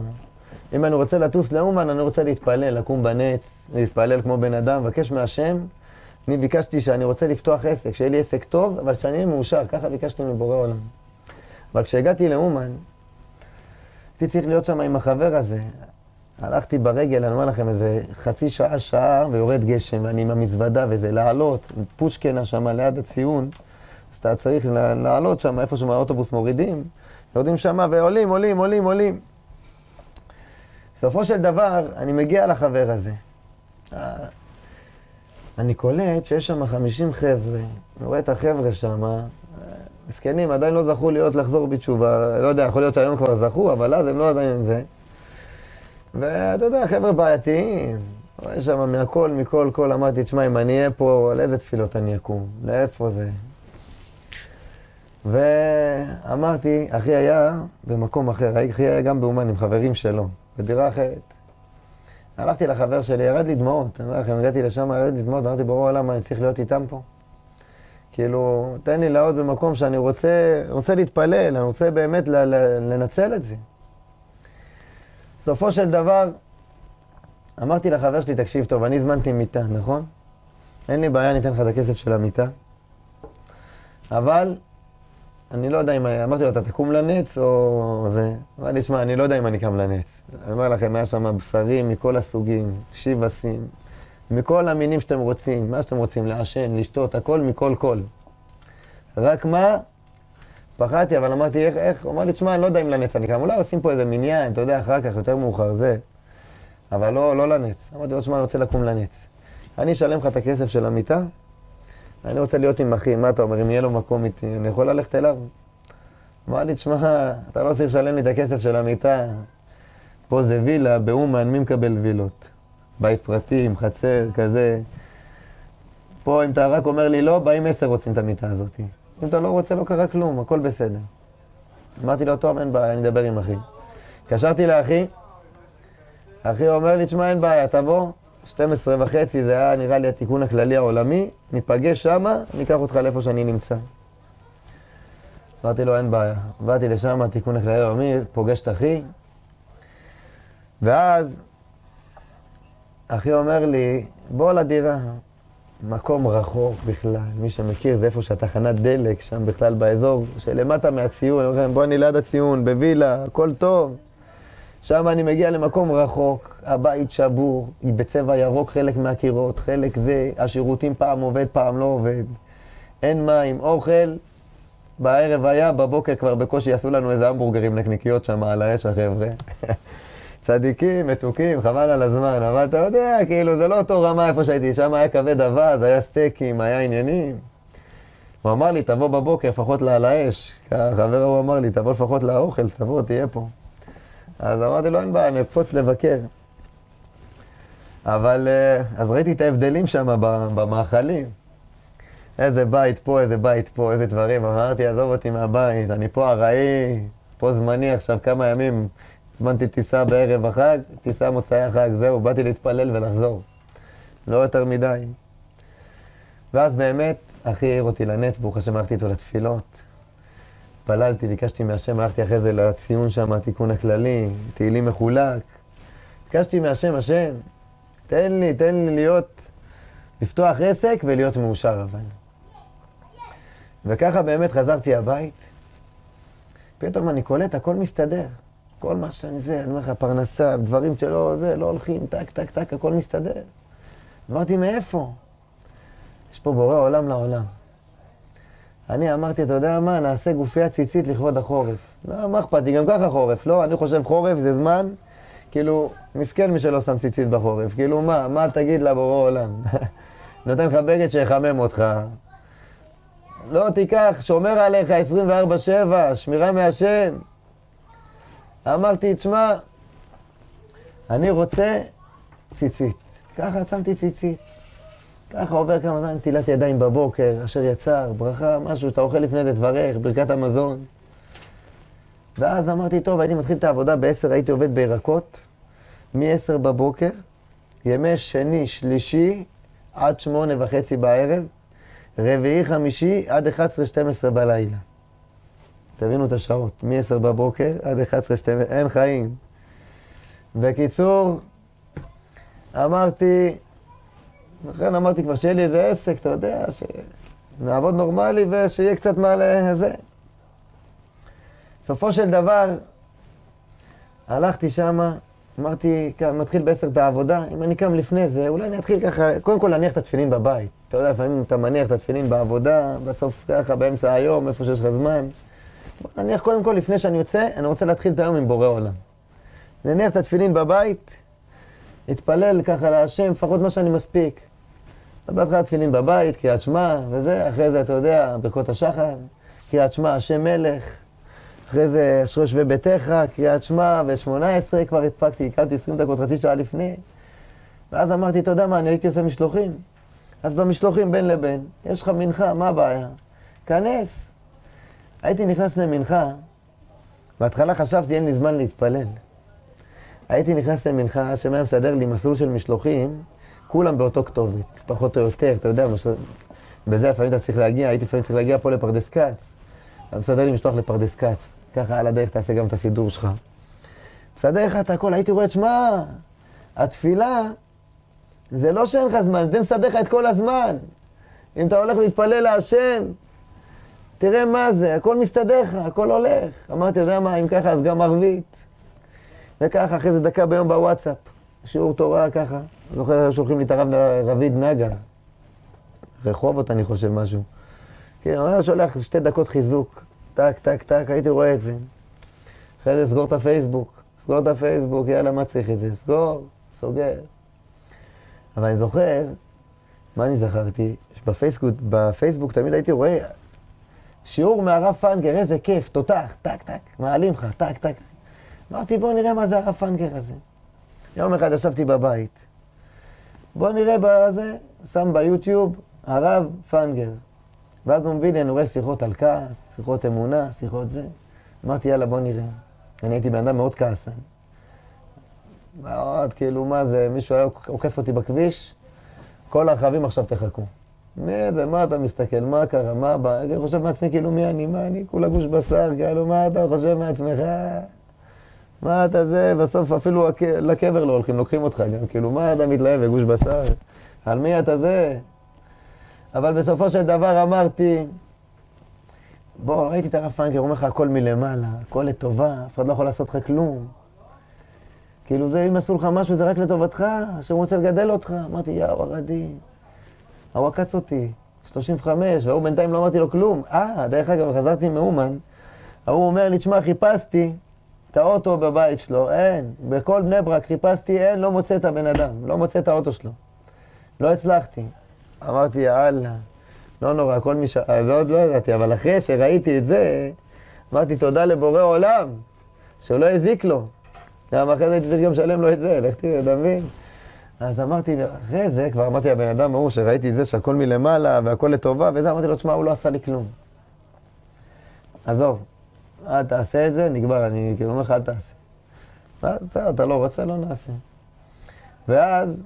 אם אני רוצה לטוס לאומן, אני רוצה להתפלל, לקום בנץ, להתפלל כמו בן אדם, לבקש מהשם. אני ביקשתי שאני רוצה לפתוח עסק, שיהיה לי עסק טוב, אבל שאני אהיה מאושר, ככה ביקשתי מבורא עולם. אבל כשהגעתי לאומן, הייתי צריך להיות שם עם החבר הזה. הלכתי ברגל, אני אומר לכם, איזה חצי שעה, שעה, ויורד גשם, ואני עם המזוודה וזה, לעלות, פושקנה שם ליד הציון, אז אתה צריך לעלות שם, איפה שמהאוטובוס מורידים, יורדים שם ועולים, עולים, עולים, עולים. בסופו של דבר, אני מגיע לחבר הזה. אני קולט שיש שם 50 חבר'ה, אני רואה את החבר'ה שם, מסכנים, עדיין לא זכו להיות לחזור בתשובה, לא יודע, יכול להיות שהיום כבר זכו, אבל אז הם לא עדיין זה. ואתה יודע, חבר'ה בעייתיים, רואה שם מהכל, מכל, כל, אמרתי, תשמע, אם אני אהיה פה, על איזה תפילות אני אקום? לאיפה זה? ואמרתי, אחי היה במקום אחר, אחי היה גם באומן עם חברים שלו. בדירה אחרת. הלכתי לחבר שלי, ירד לי דמעות. אני אומר לכם, הגעתי לשם, ירד לי דמעות, אמרתי, ברור למה אני צריך להיות איתם פה? כאילו, תן לי לעוד במקום שאני רוצה, רוצה להתפלל, אני רוצה באמת ל- ל- לנצל את זה. בסופו של דבר, אמרתי לחבר שלי, תקשיב טוב, אני הזמנתי מיטה, נכון? אין לי בעיה, אני אתן לך את הכסף של המיטה. אבל אני לא יודע אם, אמרתי לו, אתה תקום לנץ או זה? אמר לי, שמע, אני לא יודע אם אני קם לנץ. אני אומר לכם, היה שם בשרים מכל הסוגים, שיבסים, מכל המינים שאתם רוצים, מה שאתם רוצים, לעשן, לשתות, הכל מכל כל. רק מה? פחדתי, אבל אמרתי, איך, איך? הוא אמר לי, תשמע, אני לא יודע אם לנץ אני קם. אולי עושים פה איזה מניין, אתה יודע, אחר כך, יותר מאוחר, זה. אבל לא, לא לנץ. אמרתי לו, תשמע, אני רוצה לקום לנץ. אני אשלם לך את הכסף של המיטה, אני רוצה להיות עם אחי, מה אתה אומר, אם יהיה לו מקום איתי, אני יכול ללכת אליו? אמר לי, תשמע, אתה לא צריך לשלם לי את הכסף של המיטה. פה זה וילה, באומן, מי מקבל וילות? בית פרטי, עם חצר, כזה. פה, אם אתה רק אומר לי לא, באים עשר רוצים את המיטה הזאת. אם אתה לא רוצה, לא קרה כלום, הכל בסדר. אמרתי לו, טוב, אין בעיה, אני אדבר עם אחי. התקשרתי לאחי, אחי אומר לי, תשמע, אין בעיה, תבוא. 12 וחצי, זה היה נראה לי התיקון הכללי העולמי, ניפגש שמה, אני אקח אותך לאיפה שאני נמצא. אמרתי לו, אין בעיה. באתי לשם, התיקון הכללי העולמי, פוגש את אחי, ואז אחי אומר לי, בוא לדירה. מקום רחוק בכלל. מי שמכיר, זה איפה שהתחנת דלק, שם בכלל באזור שלמטה מהציון. בוא אני ליד הציון, בווילה, הכל טוב. שם אני מגיע למקום רחוק, הבית שבור, היא בצבע ירוק חלק מהקירות, חלק זה, השירותים פעם עובד, פעם לא עובד. אין מים, אוכל, בערב היה, בבוקר כבר בקושי עשו לנו איזה המבורגרים נקניקיות שם על האש, החבר'ה. צדיקים, מתוקים, חבל על הזמן, אבל אתה יודע, כאילו, זה לא אותו רמה איפה שהייתי, שם היה כבד אבז, היה סטייקים, היה עניינים. הוא אמר לי, תבוא בבוקר, לפחות על האש. החבר ההוא אמר לי, תבוא לפחות לאוכל, תבוא, תהיה פה. אז אמרתי לו, אין בעיה, אני אקפוץ לבקר. אבל, אה, אז ראיתי את ההבדלים שם במאכלים. איזה בית פה, איזה בית פה, איזה דברים. אמרתי, עזוב אותי מהבית, אני פה ארעי, פה זמני עכשיו כמה ימים. הזמנתי טיסה בערב החג, טיסה מוצאי החג, זהו, באתי להתפלל ולחזור. לא יותר מדי. ואז באמת, אחי העיר אותי לנט, ברוך השם, הלכתי איתו לתפילות. התפללתי, ביקשתי מהשם, הלכתי אחרי זה לציון שם, התיקון הכללי, תהילים מחולק. ביקשתי מהשם, השם, תן לי, תן לי להיות, לפתוח עסק ולהיות מאושר אבל. וככה באמת חזרתי הבית. פתאום אני קולט, הכל מסתדר. כל מה שאני זה, אני אומר לך, פרנסה, דברים שלא, זה, לא הולכים, טק, טק, טק, הכל מסתדר. אמרתי, מאיפה? יש פה בורא עולם לעולם. אני אמרתי, אתה יודע מה, נעשה גופייה ציצית לכבוד החורף. לא, מה אכפת לי, גם ככה חורף, לא? אני חושב חורף זה זמן, כאילו, מסכן מי שלא שם ציצית בחורף. כאילו, מה, מה תגיד לבורא עולם? נותן לך בגד שיחמם אותך. לא, תיקח, שומר עליך 24-7, שמירה מהשם. אמרתי, תשמע, אני רוצה ציצית. ככה שמתי ציצית. ככה עובר כמה זמן, נטילת ידיים בבוקר, אשר יצר, ברכה, משהו, אתה אוכל לפני זה, תברך, ברכת המזון. ואז אמרתי, טוב, הייתי מתחיל את העבודה ב-10, הייתי עובד בירקות, מ-10 בבוקר, ימי שני, שלישי, עד שמונה וחצי בערב, רביעי, חמישי, עד 11-12 בלילה. תבינו את השעות, מ-10 בבוקר עד 11-12, אין חיים. בקיצור, אמרתי, לכן אמרתי כבר שיהיה לי איזה עסק, אתה יודע, שנעבוד נורמלי ושיהיה קצת מה לזה. בסופו של דבר, הלכתי שמה, אמרתי, מתחיל בעשר את העבודה, אם אני קם לפני זה, אולי אני אתחיל ככה, קודם כל להניח את התפילין בבית. אתה יודע, לפעמים אתה מניח את התפילין בעבודה, בסוף ככה, באמצע היום, איפה שיש לך זמן. נניח קודם כל, לפני שאני יוצא, אני רוצה להתחיל את היום עם בורא עולם. נניח את התפילין בבית, להתפלל ככה להשם, לפחות מה שאני מספיק. בהתחלה תפילין בבית, קריאת שמע וזה, אחרי זה, אתה יודע, ברכות השחר, קריאת שמע, השם מלך, אחרי זה אשרי יושבי ביתך, קריאת שמע, ו-18 כבר הספקתי, הקמתי 20 דקות, חצי שעה לפני. ואז אמרתי, אתה יודע מה, אני הייתי עושה משלוחים. אז במשלוחים בין לבין, יש לך מנחה, מה הבעיה? כנס. הייתי נכנס למנחה, בהתחלה חשבתי, אין לי זמן להתפלל. הייתי נכנס למנחה, השם היה מסדר לי מסלול של משלוחים, כולם באותו כתובת, פחות או יותר, אתה יודע, מש... בזה לפעמים אתה צריך להגיע, הייתי לפעמים צריך להגיע פה לפרדס כץ. אתה מסדר לי משלוח לפרדס כץ, ככה על הדרך תעשה גם את הסידור שלך. מסדר לך את הכל, הייתי רואה, תשמע, התפילה, זה לא שאין לך זמן, זה מסדר לך את כל הזמן. אם אתה הולך להתפלל להשם, תראה מה זה, הכל מסתדר לך, הכל הולך. אמרתי, אתה יודע מה, אם ככה, אז גם ערבית. וככה, אחרי זה דקה ביום בוואטסאפ, שיעור תורה ככה. זוכר שולחים לי את הרב רביד נגה, רחובות אני חושב משהו. כן, הוא היה שולח שתי דקות חיזוק, טק, טק, טק, הייתי רואה את זה. אחרי זה סגור את הפייסבוק, סגור את הפייסבוק, יאללה, מה צריך את זה? סגור, סוגר. אבל אני זוכר, מה אני זכרתי? שבפייסבוק בפייסבוק תמיד הייתי רואה שיעור מהרב פנגר, איזה כיף, תותח, טק, טק, מעלים לך, טק, טק. אמרתי, בוא נראה מה זה הרב הזה. יום אחד ישבתי בבית, בוא נראה בזה, שם ביוטיוב, הרב פנגר. ואז הוא מביא לי, אני רואה שיחות על כעס, שיחות אמונה, שיחות זה. אמרתי, יאללה, בוא נראה. אני הייתי בן אדם מאוד כעסן. מאוד, כאילו, מה זה, מישהו היה עוקף אותי בכביש, כל הרכבים עכשיו תחכו. מי זה, מה אתה מסתכל, מה קרה, מה הבא? אני חושב מעצמי, כאילו, מי אני, מה אני, כולה גוש בשר, כאילו, מה אתה חושב מעצמך? מה אתה זה, בסוף אפילו לקבר לא הולכים, לוקחים אותך גם, כאילו, מה אתה מתלהב בגוש בשר? על מי אתה זה? אבל בסופו של דבר אמרתי, בוא, ראיתי את הרב פרנקר, אומר לך הכל מלמעלה, הכל לטובה, אף אחד לא יכול לעשות לך כלום. כאילו זה, אם עשו לך משהו, זה רק לטובתך, השם רוצה לגדל אותך. אמרתי, יאו, ערדי. ההוא עקץ אותי, 35, והוא בינתיים לא אמרתי לו כלום. אה, דרך אגב, חזרתי מאומן, ההוא אומר לי, תשמע, חיפשתי את האוטו בבית שלו, אין. בכל בני ברק חיפשתי, אין, לא מוצא את הבן אדם, לא מוצא את האוטו שלו. לא הצלחתי. אמרתי, יאללה, לא נורא, כל מי ש... אז עוד לא ידעתי, אבל אחרי שראיתי את זה, אמרתי, תודה לבורא עולם, שהוא לא הזיק לו. גם אחרי זה הייתי צריך גם לשלם לו את זה, לך תראה, אתה מבין? אז אמרתי, אחרי זה, כבר אמרתי לבן אדם ההוא, שראיתי את זה שהכל מלמעלה והכל לטובה וזה, אמרתי לו, תשמע, הוא לא עשה לי כלום. עזוב, אל תעשה את זה, נגמר, אני כאילו אומר לך, אל תעשה. בסדר, אתה לא רוצה, לא נעשה. ואז,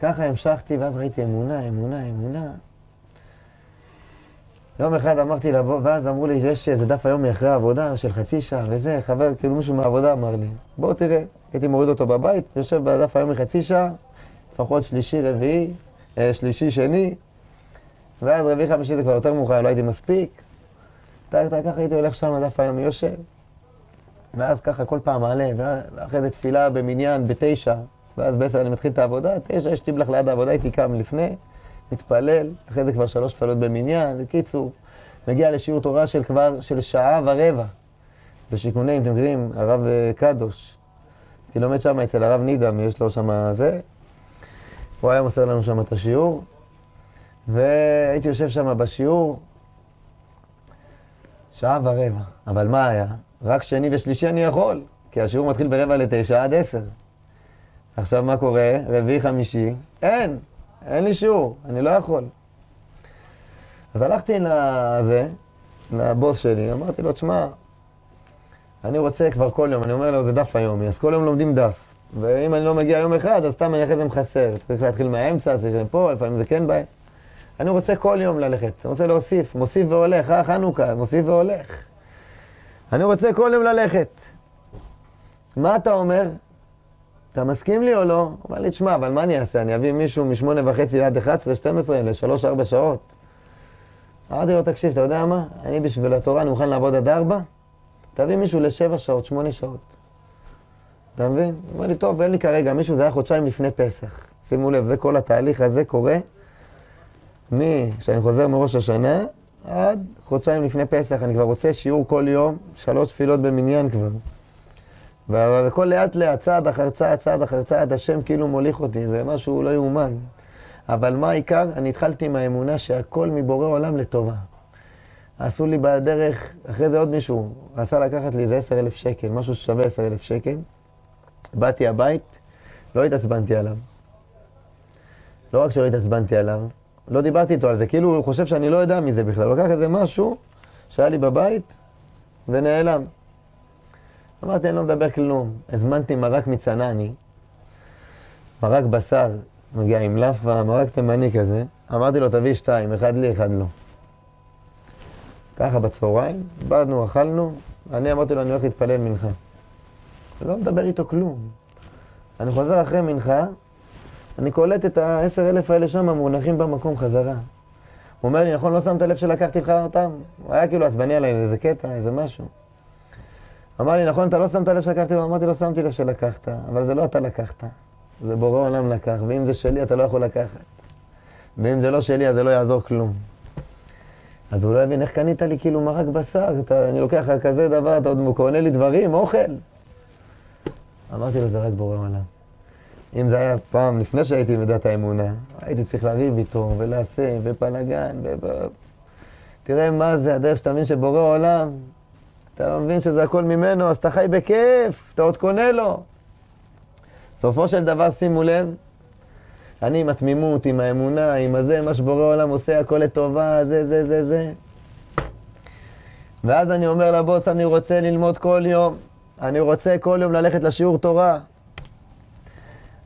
ככה המשכתי, ואז ראיתי אמונה, אמונה, אמונה. יום אחד אמרתי לבוא, ואז אמרו לי, יש איזה דף היום מאחרי העבודה של חצי שעה וזה, חבר, כאילו מישהו מהעבודה אמר לי, בוא תראה, הייתי מוריד אותו בבית, יושב בדף היום מחצי שעה, לפחות שלישי, רביעי, אה, שלישי, שני, ואז רביעי, חמישי זה כבר יותר מאוחר, לא הייתי מספיק. טק, טק, ככה הייתי הולך שם, דף היום יושב. ואז ככה כל פעם מעלה, ואחרי זה תפילה במניין בתשע, ואז בעשר אני מתחיל את העבודה, תשע, יש טיבלח ליד העבודה, הייתי קם לפני. מתפלל, אחרי זה כבר שלוש תפילות במניין, בקיצור, מגיע לשיעור תורה של כבר, של שעה ורבע. בשיכוני, אתם מכירים, הרב אה, קדוש. הייתי לומד שם אצל הרב נידם, יש לו שם זה. הוא היה מוסר לנו שם את השיעור, והייתי יושב שם בשיעור שעה ורבע. אבל מה היה? רק שני ושלישי אני יכול, כי השיעור מתחיל ברבע לתשע עד עשר. עכשיו מה קורה? רביעי, חמישי, אין. אין לי שיעור, אני לא יכול. אז הלכתי לזה, לבוס שלי, אמרתי לו, תשמע, אני רוצה כבר כל יום, אני אומר לו, זה דף היומי, אז כל יום לומדים דף. ואם אני לא מגיע יום אחד, אז סתם אני אחרי זה מחסר. צריך להתחיל מהאמצע, צריך פה, לפעמים זה כן בעיה. אני רוצה כל יום ללכת, אני רוצה להוסיף, מוסיף והולך, אה, חנוכה, מוסיף והולך. אני רוצה כל יום ללכת. מה אתה אומר? אתה מסכים לי או לא? הוא אמר לי, תשמע, אבל מה אני אעשה? אני אביא מישהו משמונה וחצי עד 11, 12, לשלוש, ארבע שעות. אמרתי לו, תקשיב, אתה יודע מה? אני בשביל התורה, אני מוכן לעבוד עד ארבע, תביא מישהו לשבע שעות, שמונה שעות. אתה מבין? הוא אומר לי, טוב, אין לי כרגע מישהו, זה היה חודשיים לפני פסח. שימו לב, זה כל התהליך הזה קורה משאני חוזר מראש השנה עד חודשיים לפני פסח. אני כבר רוצה שיעור כל יום, שלוש תפילות במניין כבר. והכל לאט לאט, צעד אחר צעד, צעד אחר צעד, השם כאילו מוליך אותי, זה משהו לא יאומן. אבל מה העיקר? אני התחלתי עם האמונה שהכל מבורא עולם לטובה. עשו לי בדרך, אחרי זה עוד מישהו רצה לקחת לי איזה עשר אלף שקל, משהו ששווה עשר אלף שקל. באתי הבית, לא התעצבנתי עליו. לא רק שלא התעצבנתי עליו, לא דיברתי איתו על זה, כאילו הוא חושב שאני לא יודע מזה בכלל. הוא לקח איזה משהו שהיה לי בבית ונעלם. אמרתי, אני לא מדבר כלום. הזמנתי מרק מצנני, מרק בשר, נוגע עם לאפה, מרק תימני כזה. אמרתי לו, תביא שתיים, אחד לי, אחד לא. ככה בצהריים, באנו, אכלנו, אני אמרתי לו, אני הולך להתפלל מנחה. לא מדבר איתו כלום. אני חוזר אחרי מנחה, אני קולט את העשר אלף האלה שם מונחים במקום חזרה. הוא אומר לי, נכון, לא שמת לב שלקחתי לך אותם? הוא היה כאילו עצבני עליי איזה קטע, איזה משהו. אמר לי, נכון, אתה לא שמת לב שלקחתי לו? אמרתי לו, שמתי לב שלקחת, אבל זה לא אתה לקחת, זה בורא עולם לקח, ואם זה שלי, אתה לא יכול לקחת. ואם זה לא שלי, אז זה לא יעזור כלום. אז הוא לא הבין, איך קנית לי כאילו מרק בשר? אתה, אני לוקח לך כזה דבר, אתה עוד קונה לי דברים, אוכל. אמרתי לו, זה רק בורא עולם. אם זה היה פעם, לפני שהייתי בדת האמונה, הייתי צריך לריב איתו, ולעשה, ופלאגן, ו... תראה מה זה, הדרך שאתה מבין שבורא עולם, אתה לא מבין שזה הכל ממנו, אז אתה חי בכיף, אתה עוד קונה לו. סופו של דבר, שימו לב, אני עם התמימות, עם האמונה, עם הזה, מה שבורא עולם עושה, הכל לטובה, זה, זה, זה, זה. ואז אני אומר לבוס, אני רוצה ללמוד כל יום, אני רוצה כל יום ללכת לשיעור תורה.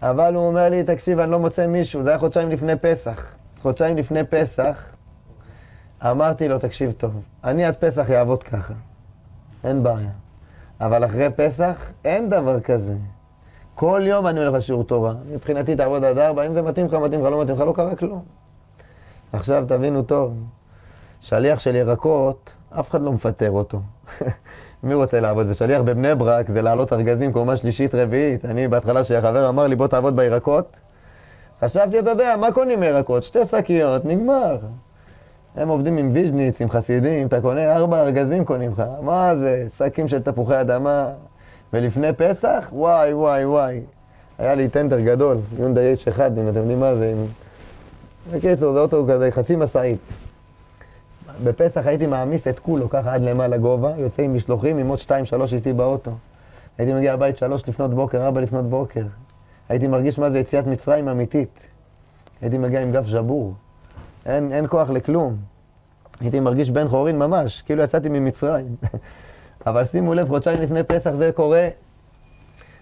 אבל הוא אומר לי, תקשיב, אני לא מוצא מישהו, זה היה חודשיים לפני פסח. חודשיים לפני פסח, אמרתי לו, תקשיב טוב, אני עד פסח אעבוד ככה. אין בעיה. אבל אחרי פסח, אין דבר כזה. כל יום אני הולך לשיעור תורה. מבחינתי תעבוד עד ארבע, אם זה מתאים לך, מתאים לך, לא מתאים לך, לא קרה כלום. עכשיו תבינו טוב, שליח של ירקות, אף אחד לא מפטר אותו. מי רוצה לעבוד? זה שליח בבני ברק, זה לעלות ארגזים קומה שלישית, רביעית. אני בהתחלה שהחבר אמר לי בוא תעבוד בירקות, חשבתי, אתה יודע, מה קונים ירקות? שתי שקיות, נגמר. הם עובדים עם ויז'ניץ, עם חסידים, אתה קונה ארבע ארגזים קונים לך. מה זה? שקים של תפוחי אדמה. ולפני פסח, וואי, וואי, וואי. היה לי טנדר גדול, יונדאי H1, אם אתם יודעים מה זה. בקיצור, זה אוטו כזה, חצי משאית. בפסח הייתי מעמיס את כולו ככה עד למעלה גובה, יוצא עם משלוחים, עם עוד שתיים, שלוש איתי באוטו. הייתי מגיע הבית שלוש לפנות בוקר, ארבע לפנות בוקר. הייתי מרגיש מה זה יציאת מצרים אמיתית. הייתי מגיע עם גף ז'בור. אין, אין כוח לכלום. הייתי מרגיש בן חורין ממש, כאילו יצאתי ממצרים. אבל שימו לב, חודשיים לפני פסח זה קורה.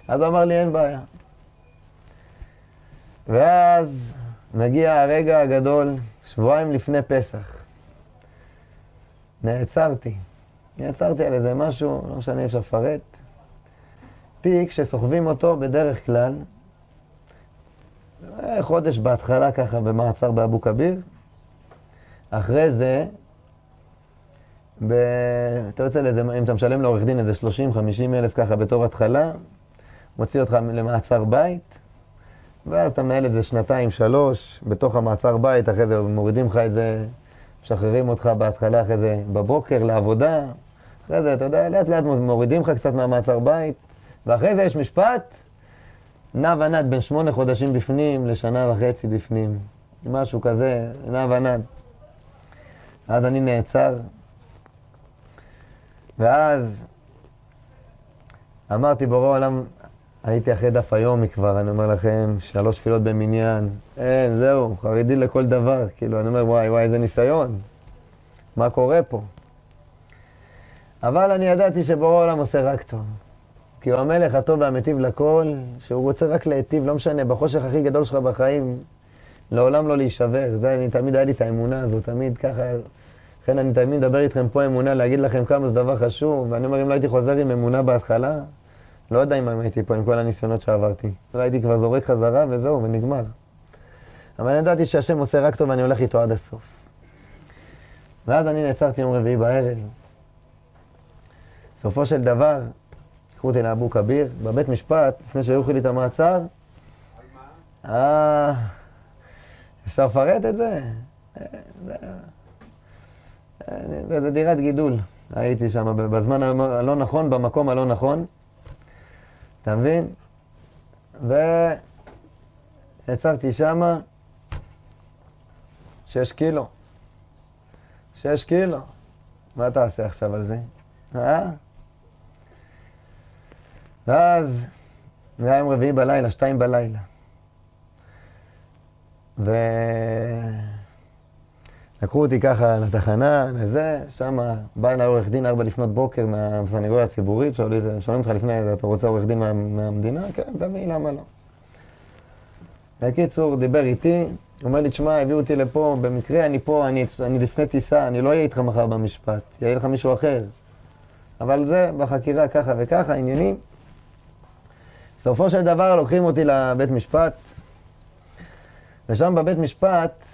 אז הוא אמר לי, אין בעיה. ואז מגיע הרגע הגדול, שבועיים לפני פסח. נעצרתי. נעצרתי על איזה משהו, לא משנה, אפשר לפרט. תיק שסוחבים אותו בדרך כלל, אה, חודש בהתחלה ככה במעצר באבו כביר. אחרי זה, ב... אתה יוצא לזה, אם אתה משלם לעורך דין איזה 30-50 אלף ככה בתור התחלה, מוציא אותך למעצר בית, ואז אתה מנהל את זה שנתיים, שלוש, בתוך המעצר בית, אחרי זה מורידים לך את זה, משחררים אותך בהתחלה, אחרי זה בבוקר לעבודה, אחרי זה, אתה יודע, לאט לאט מורידים לך קצת מהמעצר בית, ואחרי זה יש משפט, נע ונד בין שמונה חודשים בפנים לשנה וחצי בפנים. משהו כזה, נע ונד. אז אני נעצר, ואז אמרתי, בורא עולם, הייתי אחרי דף היומי כבר, אני אומר לכם, שלוש תפילות במניין. אין, זהו, חרדי לכל דבר. כאילו, אני אומר, וואי, וואי, איזה ניסיון. מה קורה פה? אבל אני ידעתי שבורא עולם עושה רק טוב. כי הוא המלך הטוב והמיטיב לכל, שהוא רוצה רק להיטיב, לא משנה, בחושך הכי גדול שלך בחיים, לעולם לא להישבר. זה, אני תמיד היה לי את האמונה הזו, תמיד ככה. לכן אני תמיד מדבר איתכם פה אמונה, להגיד לכם כמה זה דבר חשוב, ואני אומר, אם לא הייתי חוזר עם אמונה בהתחלה, לא יודע אם הייתי פה עם כל הניסיונות שעברתי. לא הייתי כבר זורק חזרה וזהו, ונגמר. אבל ידעתי שהשם עושה רק טוב ואני הולך איתו עד הסוף. ואז אני נעצרתי יום רביעי בערב. בסופו של דבר, לקחו אותי לאבו כביר, בבית משפט, לפני שהיו לי את המעצר. אה... אפשר לפרט את זה? באיזה דירת גידול הייתי שם, בזמן הלא נכון, במקום הלא נכון. אתה מבין? ויצרתי שמה שש קילו. שש קילו. מה תעשה עכשיו על זה? אה? ואז, זה היה יום רביעי בלילה, שתיים בלילה. ולקחו אותי ככה לתחנה, לזה, שם בא אליי עורך דין ארבע לפנות בוקר מהסנגוריה הציבורית, שואלים אותך לפני אתה רוצה עורך דין מה, מהמדינה? כן, תביא, למה לא? בקיצור, דיבר איתי, הוא אומר לי, תשמע, הביאו אותי לפה, במקרה אני פה, אני, אני לפני טיסה, אני לא אהיה איתך מחר במשפט, יהיה לך מישהו אחר. אבל זה בחקירה ככה וככה, עניינים. בסופו של דבר לוקחים אותי לבית משפט, ושם בבית משפט,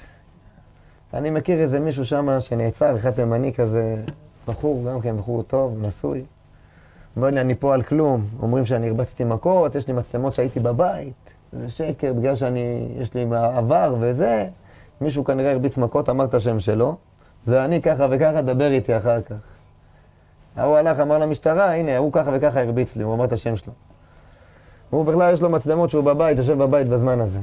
אני מכיר איזה מישהו שם שנעצר, אחד תימני כזה, בחור, גם כן בחור טוב, נשוי. אומר לי, אני פה על כלום. אומרים שאני הרבצתי מכות, יש לי מצלמות שהייתי בבית. זה שקר, בגלל שאני, יש לי עבר וזה. מישהו כנראה הרביץ מכות, אמר את השם שלו. זה אני ככה וככה, דבר איתי אחר כך. ההוא הלך, אמר למשטרה, הנה, הוא ככה וככה הרביץ לי, הוא אמר את השם שלו. הוא בכלל יש לו מצלמות שהוא בבית, יושב בבית בזמן הזה.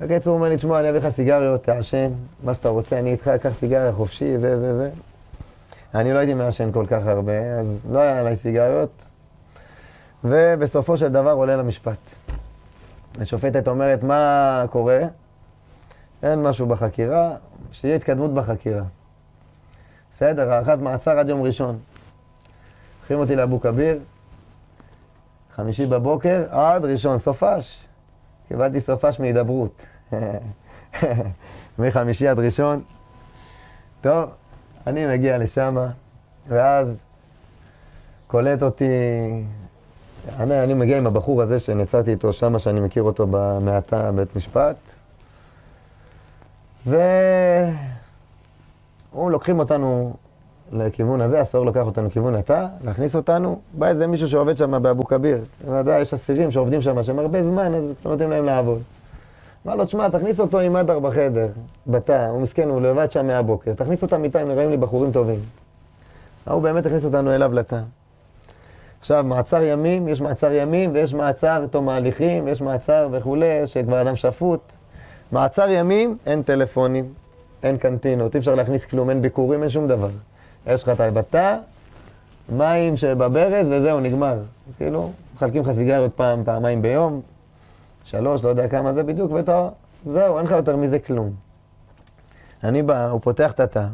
בקיצור, הוא אומר לי, תשמע, אני אביא לך סיגריות, תעשן, מה שאתה רוצה, אני איתך, קח סיגריה חופשי, זה, זה, זה. אני לא הייתי מעשן כל כך הרבה, אז לא היה עליי סיגריות. ובסופו של דבר עולה למשפט. השופטת אומרת, מה קורה? אין משהו בחקירה, שיהיה התקדמות בחקירה. בסדר, הארכת מעצר עד יום ראשון. לוקחים אותי לאבו כביר, חמישי בבוקר עד ראשון, סופש. קיבלתי סופש מהידברות. מחמישי עד ראשון. טוב, אני מגיע לשם, ואז קולט אותי, אני, אני מגיע עם הבחור הזה שנצאתי איתו שם, שאני מכיר אותו במעטה בית משפט. והוא לוקחים אותנו לכיוון הזה, הסוהר לוקח אותנו לכיוון התא, להכניס אותנו. בא איזה מישהו שעובד שם באבו כביר. אתה יודע, יש אסירים שעובדים שם, שהם הרבה זמן, אז לא נותנים להם לעבוד. אמר לו, תשמע, תכניס אותו עם אדר בחדר, בתא, הוא מסכן, הוא לבד שם מהבוקר. תכניס אותם איתה, הם נראים לי בחורים טובים. ההוא באמת הכניס אותנו אליו לתא. עכשיו, מעצר ימים, יש מעצר ימים ויש מעצר תום ההליכים, יש מעצר וכולי, שכבר אדם שפוט. מעצר ימים, אין טלפונים, אין קנטינות, אי אפשר להכניס כלום, אין ביקורים, אין שום דבר. יש לך את הבתא, מים שבברז וזהו, נגמר. כאילו, מחלקים לך סיגריות פעם, פעמיים ביום, שלוש, לא יודע כמה זה בדיוק, ואתה, זהו, אין לך יותר מזה כלום. אני בא, הוא פותח את התא,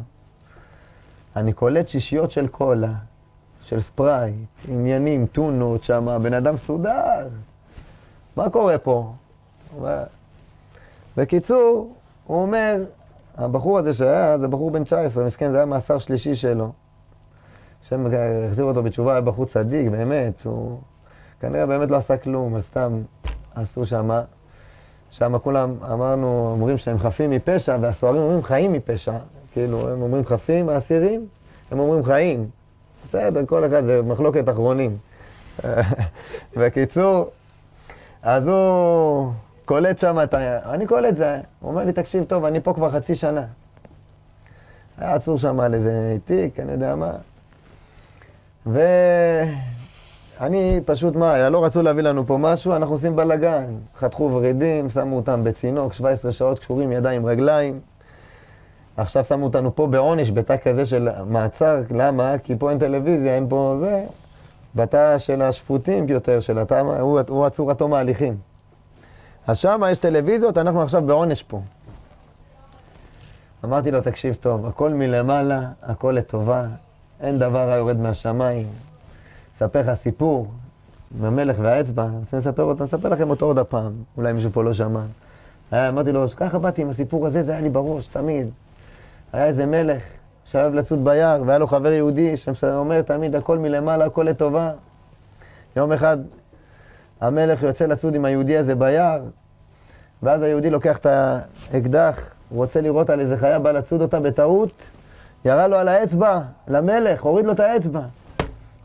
אני קולט שישיות של קולה, של ספרייט, עניינים, טונות שם, בן אדם סודר. מה קורה פה? בקיצור, הוא אומר, הבחור הזה שהיה, זה בחור בן 19, מסכן, זה היה מאסר שלישי שלו. השם החזיר אותו בתשובה, היה בחור צדיק, באמת, הוא כנראה באמת לא עשה כלום, אז סתם עשו שמה. שם כולם אמרנו, אומרים שהם חפים מפשע, והסוהרים אומרים חיים מפשע. כאילו, הם אומרים חפים, האסירים, הם אומרים חיים. בסדר, כל אחד זה מחלוקת אחרונים. בקיצור, אז הוא קולט שם את ה... אני קולט זה. הוא אומר לי, תקשיב טוב, אני פה כבר חצי שנה. היה עצור שם על איזה תיק, אני יודע מה. ואני פשוט, מה, לא רצו להביא לנו פה משהו, אנחנו עושים בלאגן. חתכו ורידים, שמו אותם בצינוק, 17 שעות קשורים ידיים, רגליים. עכשיו שמו אותנו פה בעונש, בתא כזה של מעצר, למה? כי פה אין טלוויזיה, אין פה זה. בתא של השפוטים יותר, של התא, הוא, הוא עצור עד תום ההליכים. אז שם יש טלוויזיות, אנחנו עכשיו בעונש פה. אמרתי לו, תקשיב טוב, הכל מלמעלה, הכל לטובה, אין דבר היורד מהשמיים. אספר לך סיפור, מהמלך והאצבע, אני רוצה לספר אותו, אספר לכם אותו עוד הפעם, אולי מישהו פה לא שמע. אמרתי לו, ככה באתי עם הסיפור הזה, זה היה לי בראש, תמיד. היה איזה מלך שאוהב לצוד ביער, והיה לו חבר יהודי שאומר תמיד, הכל מלמעלה, הכל לטובה. יום אחד המלך יוצא לצוד עם היהודי הזה ביער, ואז היהודי לוקח את האקדח, הוא רוצה לראות על איזה חיה, בא לצוד אותה בטעות, ירה לו על האצבע, למלך, הוריד לו את האצבע.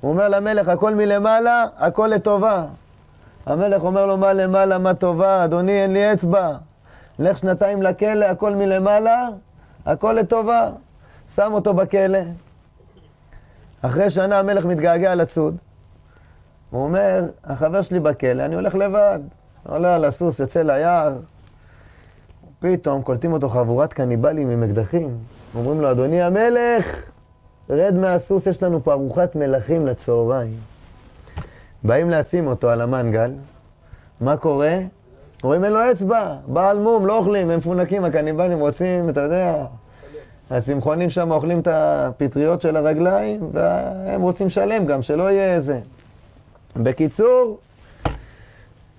הוא אומר למלך, הכל מלמעלה, הכל לטובה. המלך אומר לו, מה למעלה, מה טובה, אדוני, אין לי אצבע. לך שנתיים לכלא, הכל מלמעלה, הכל לטובה. שם אותו בכלא. אחרי שנה המלך מתגעגע לצוד. הוא אומר, החבר שלי בכלא, אני הולך לבד. עולה על הסוס, יוצא ליער. פתאום קולטים אותו חבורת קניבלים עם אקדחים. אומרים לו, אדוני המלך, רד מהסוס, יש לנו פה ארוחת מלכים לצהריים. באים לשים אותו על המנגל, מה קורה? רואים אין לו אצבע, בעל מום, לא אוכלים, הם מפונקים, הקניבלים רוצים, אתה יודע, הצמחונים שם אוכלים את הפטריות של הרגליים, והם רוצים שלם גם, שלא יהיה איזה. בקיצור,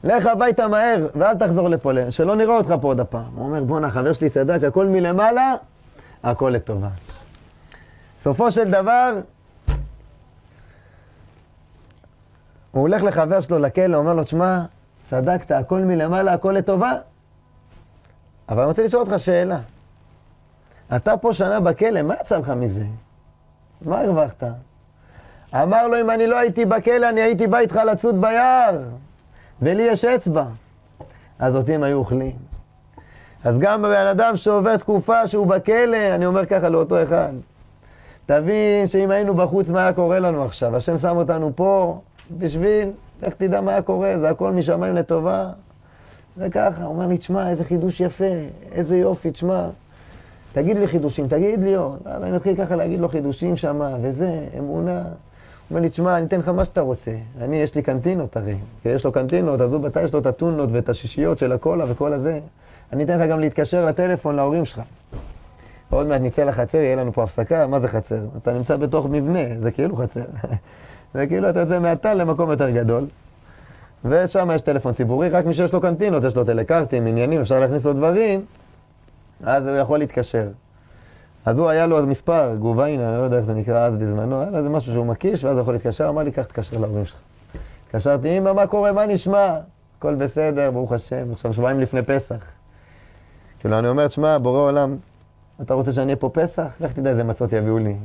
לך הביתה מהר, ואל תחזור לפה, שלא נראה אותך פה עוד הפעם. הוא אומר, בואנה, חבר שלי צדק, הכל מלמעלה, הכל לטובה. סופו של דבר, הוא הולך לחבר שלו לכלא, אומר לו, תשמע, צדקת, הכל מלמעלה, הכל לטובה. אבל אני רוצה לשאול אותך שאלה. אתה פה שנה בכלא, מה יצא לך מזה? מה הרווחת? אמר לו, אם אני לא הייתי בכלא, אני הייתי בא איתך לצוד ביער, ולי יש אצבע. אז אותי הם היו אוכלים. אז גם בן אדם שעובר תקופה שהוא בכלא, אני אומר ככה לאותו אחד. תבין שאם היינו בחוץ, מה היה קורה לנו עכשיו? השם שם אותנו פה בשביל, איך תדע מה היה קורה, זה הכל משמיים לטובה. וככה, הוא אומר לי, תשמע, איזה חידוש יפה, איזה יופי, תשמע. תגיד לי חידושים, תגיד לי עוד. אני מתחיל ככה להגיד לו חידושים שמה, וזה, אמונה. הוא אומר לי, תשמע, אני אתן לך מה שאתה רוצה. אני, יש לי קנטינות הרי. יש לו קנטינות, אז הוא בתא יש לו את הטונות ואת השישיות של הקולה וכל הזה. אני אתן לך גם להתקשר לטלפון להורים שלך. עוד מעט נצא לחצר, יהיה לנו פה הפסקה, מה זה חצר? אתה נמצא בתוך מבנה, זה כאילו חצר. זה כאילו אתה יוצא מהתא למקום יותר גדול. ושם יש טלפון ציבורי, רק מי שיש לו קנטינות, יש לו טלקרטים, עניינים, אפשר להכניס לו דברים, אז הוא יכול להתקשר. אז הוא היה לו עוד מספר, גוביינה, אני לא יודע איך זה נקרא אז בזמנו, היה לו איזה משהו שהוא מקיש, ואז הוא יכול להתקשר, אמר לי, קח תתקשר להורים שלך. התקשרתי, אמא, מה קורה, מה נשמע? הכל בסדר, ברוך השם, עכשיו שבועיים לפני פסח. כאילו, אני אומר, תשמע, בורא עולם, אתה רוצה שאני אהיה פה פסח? לך תדע איזה מצות יביאו לי.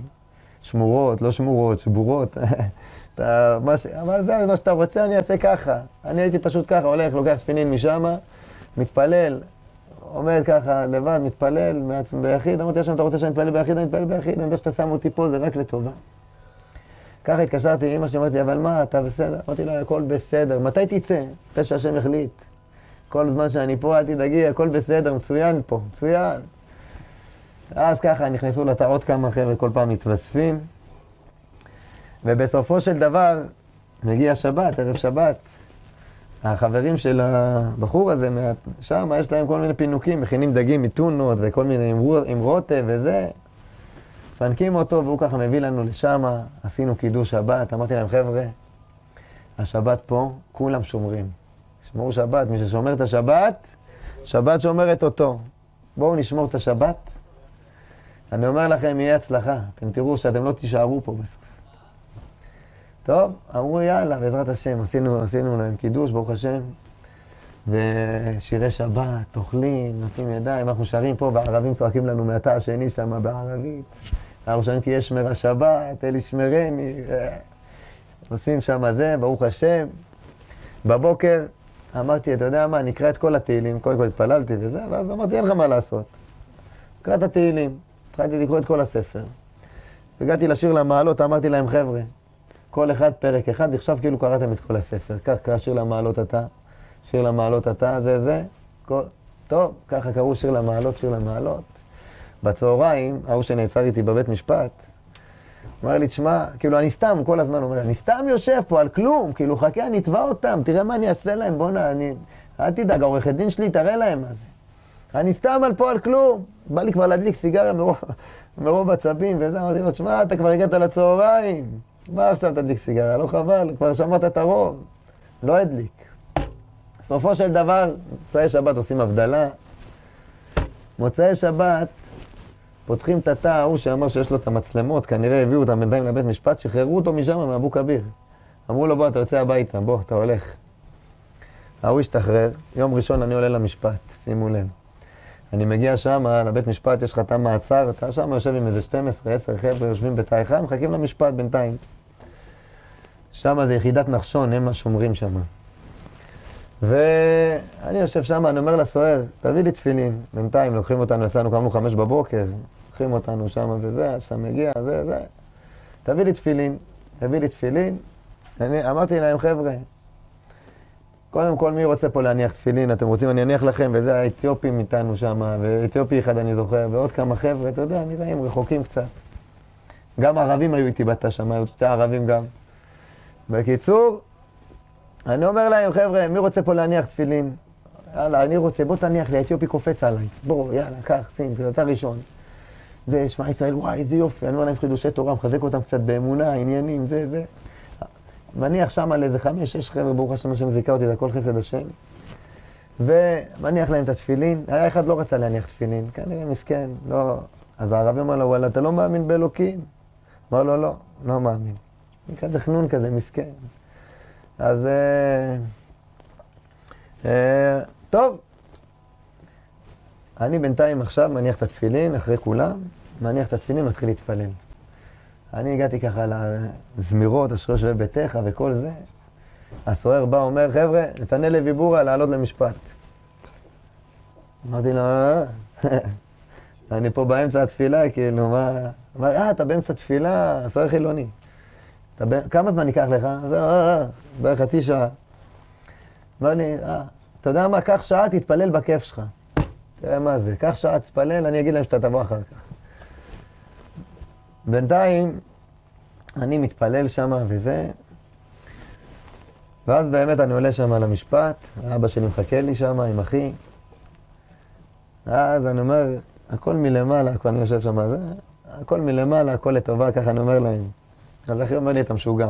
שמורות, לא שמורות, שבורות. אתה, מה ש... אבל זה מה שאתה רוצה, אני אעשה ככה. אני הייתי פשוט ככה, הולך, לוקח תפילין משם, מתפלל, עומד ככה לבד, מתפלל מעצמי ביחיד. אמרתי אתה רוצה שאני אתפלל ביחיד? אני אתפלל ביחיד, אני יודע שאתה שם אותי פה, זה רק לטובה. ככה התקשרתי לאמא שלי, אמרתי לי, אבל מה, אתה בסדר? אמרתי לה, הכל בסדר. מתי תצא? מתי שהשם יחליט. כל זמן שאני פה, אל תדאגי, הכל בסדר, מצוין פה, מצוין. אז ככה נכנסו לתא עוד כמה חבר'ה, כל פעם מתווספים. ובסופו של דבר, מגיע שבת, ערב שבת. החברים של הבחור הזה, שם יש להם כל מיני פינוקים, מכינים דגים מטונות וכל מיני עם רוטב וזה. מפנקים אותו והוא ככה מביא לנו לשם, עשינו קידוש שבת, אמרתי להם, חבר'ה, השבת פה, כולם שומרים. שמרו שבת, מי ששומר את השבת, שבת שומרת אותו. בואו נשמור את השבת. אני אומר לכם, יהיה הצלחה. אתם תראו שאתם לא תישארו פה בסוף. טוב, אמרו יאללה, בעזרת השם, עשינו, עשינו להם קידוש, ברוך השם, ושירי שבת, אוכלים, נותנים ידיים, אנחנו שרים פה, והערבים צועקים לנו מהתא השני שם בערבית. אנחנו שרים כי יש שמרה שבת, אל ישמרני, עושים שם זה, ברוך השם. בבוקר אמרתי, אתה יודע מה, נקרא את כל התהילים, קודם כל התפללתי וזה, ואז אמרתי, אין לך מה לעשות. נקרא את התהילים, התחלתי לקרוא את כל הספר. הגעתי לשיר למעלות, אמרתי להם, חבר'ה, כל אחד פרק אחד, נחשב כאילו קראתם את כל הספר. כך קרא שיר למעלות אתה, שיר למעלות אתה, זה זה. כל... טוב, ככה קראו שיר למעלות, שיר למעלות. בצהריים, ההוא שנעצר איתי בבית משפט, אמר לי, תשמע, כאילו, אני סתם, כל הזמן אומר, אני סתם יושב פה על כלום, כאילו, חכה, אני אתבע אותם, תראה מה אני אעשה להם, בואנה, אני... אל תדאג, העורכת דין שלי, תראה להם מה זה. אני סתם על פה על כלום. בא לי כבר להדליק סיגריה מרוב, עצבים וזה, אמרתי לו, תשמע, אתה כבר הגעת לצהריים, מה עכשיו תדליק סיגריה? לא חבל, כבר שמעת את הרוב. לא הדליק. סופו של דבר, מוצאי שבת עושים הבדלה. מוצאי שבת, פותחים את התא ההוא שאמר שיש לו את המצלמות, כנראה הביאו אותם בינתיים לבית משפט, שחררו אותו משם, מאבו כביר. אמרו לו, בוא, אתה יוצא הביתה, בוא, אתה הולך. ההוא השתחרר, יום ראשון אני עולה למשפט, שימו לב. אני מגיע שם, לבית משפט, יש לך תא מעצר, אתה שם יושב עם איזה 12, 10 חבר'ה, יושבים בתא אחד, מחכים למשפט בינתיים. שם זה יחידת נחשון, הם השומרים שם. ואני יושב שם, אני אומר לסוהר, תביא לי תפילין. בינתיים לוקחים אותנו, יצאנו, קמנו חמש בבוקר, לוקחים אותנו שם וזה, שם מגיע, זה, זה. תביא לי תפילין, תביא לי תפילין. אני אמרתי להם, חבר'ה, קודם כל, מי רוצה פה להניח תפילין? אתם רוצים, אני אניח לכם, וזה האתיופים איתנו שם, ואתיופי אחד אני זוכר, ועוד כמה חבר'ה, אתה יודע, נראים רחוקים קצת. גם ערבים היו איתי בתא שם, היו שתי ערבים גם. בקיצור, אני אומר להם, חבר'ה, מי רוצה פה להניח תפילין? יאללה, אני רוצה, בוא תניח לי, האתיופי קופץ עליי. בוא, יאללה, קח, שים, אתה ראשון. זה, שמע ישראל, וואי, איזה יופי, אני אומר להם חידושי תורה, מחזק אותם קצת באמונה, עניינים, זה, זה. מניח שם על איזה חמש, שש חבר'ה, ברוך השם, השם זיכה אותי, זה הכל חסד השם. ומניח להם את התפילין. היה אחד לא רצה להניח תפילין, כנראה מסכן, לא... אז הערבי אמר לו, וואלה, אתה לא מאמין באלוקים? אמר לו, לא, לא מאמין. כזה חנון כזה, מסכן. אז... אה, אה, טוב. אני בינתיים עכשיו מניח את התפילין, אחרי כולם, מניח את התפילין, מתחיל להתפלל. אני הגעתי ככה לזמירות, אשר יושבי ביתך וכל זה. הסוהר בא, אומר, חבר'ה, נתנאל לוי בורה לעלות למשפט. אמרתי לו, אה, אני פה באמצע התפילה, כאילו, מה... אמר, אה, אתה באמצע תפילה, סוהר חילוני. כמה זמן ייקח לך? אז אה, אה, בערך חצי שעה. אמר לי, אה, אתה יודע מה, קח שעה, תתפלל בכיף שלך. תראה מה זה, קח שעה, תתפלל, אני אגיד להם שאתה תבוא אחר כך. בינתיים, אני מתפלל שם וזה, ואז באמת אני עולה שם למשפט, אבא שלי מחכה לי שם עם אחי. אז אני אומר, הכל מלמעלה, כבר אני יושב שם, זה, הכל מלמעלה, הכל לטובה, ככה אני אומר להם. אז אחי אומר לי, אתה משוגע.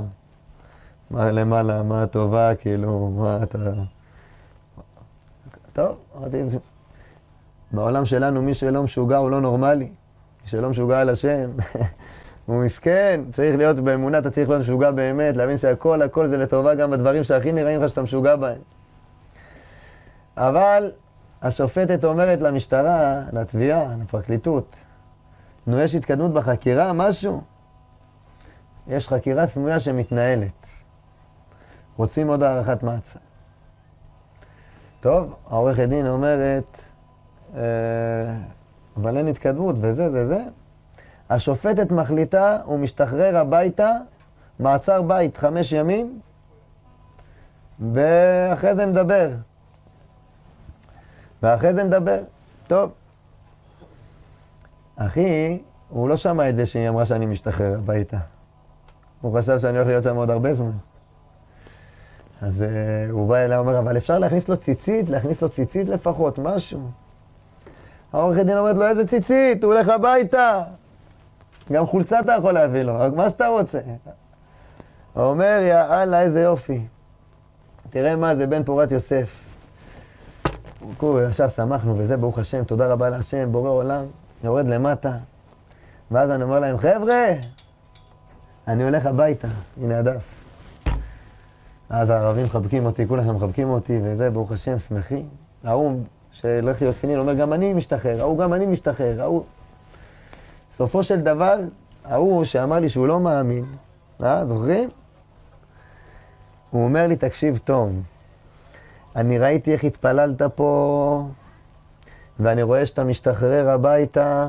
מה למעלה, מה הטובה, כאילו, מה אתה... טוב, אמרתי, בעולם שלנו מי שלא משוגע הוא לא נורמלי. שלא משוגע על השם, הוא מסכן, צריך להיות באמונה, אתה צריך להיות משוגע באמת, להבין שהכל, הכל זה לטובה גם בדברים שהכי נראים לך שאתה משוגע בהם. אבל השופטת אומרת למשטרה, לתביעה, לפרקליטות, נו, יש התקדמות בחקירה, משהו? יש חקירה סמויה שמתנהלת. רוצים עוד הארכת מעצר. טוב, העורכת דין אומרת, אה, אבל אין התקדמות וזה, זה, זה. השופטת מחליטה, הוא משתחרר הביתה, מעצר בית חמש ימים, ואחרי זה נדבר. ואחרי זה נדבר. טוב. אחי, הוא לא שמע את זה שהיא אמרה שאני משתחרר הביתה. הוא חשב שאני הולך להיות שם עוד הרבה זמן. אז uh, הוא בא אליי ואומר, אבל אפשר להכניס לו ציצית? להכניס לו ציצית לפחות, משהו. העורכת דין אומרת לו, איזה ציצית? הוא הולך הביתה. גם חולצה אתה יכול להביא לו, רק מה שאתה רוצה. הוא אומר, יא אללה, איזה יופי. תראה מה זה בן פורת יוסף. הוא ישב, שמחנו וזה, ברוך השם, תודה רבה להשם, בורא עולם, יורד למטה. ואז אני אומר להם, חבר'ה, אני הולך הביתה, הנה הדף. אז הערבים מחבקים אותי, כולם מחבקים אותי, וזה, ברוך השם, שמחים. ההוא שהולך להיות פינין אומר, גם אני משתחרר, ההוא גם אני משתחרר, ההוא... סופו של דבר, ההוא שאמר לי שהוא לא מאמין, אה, זוכרים? הוא אומר לי, תקשיב טוב, אני ראיתי איך התפללת פה, ואני רואה שאתה משתחרר הביתה,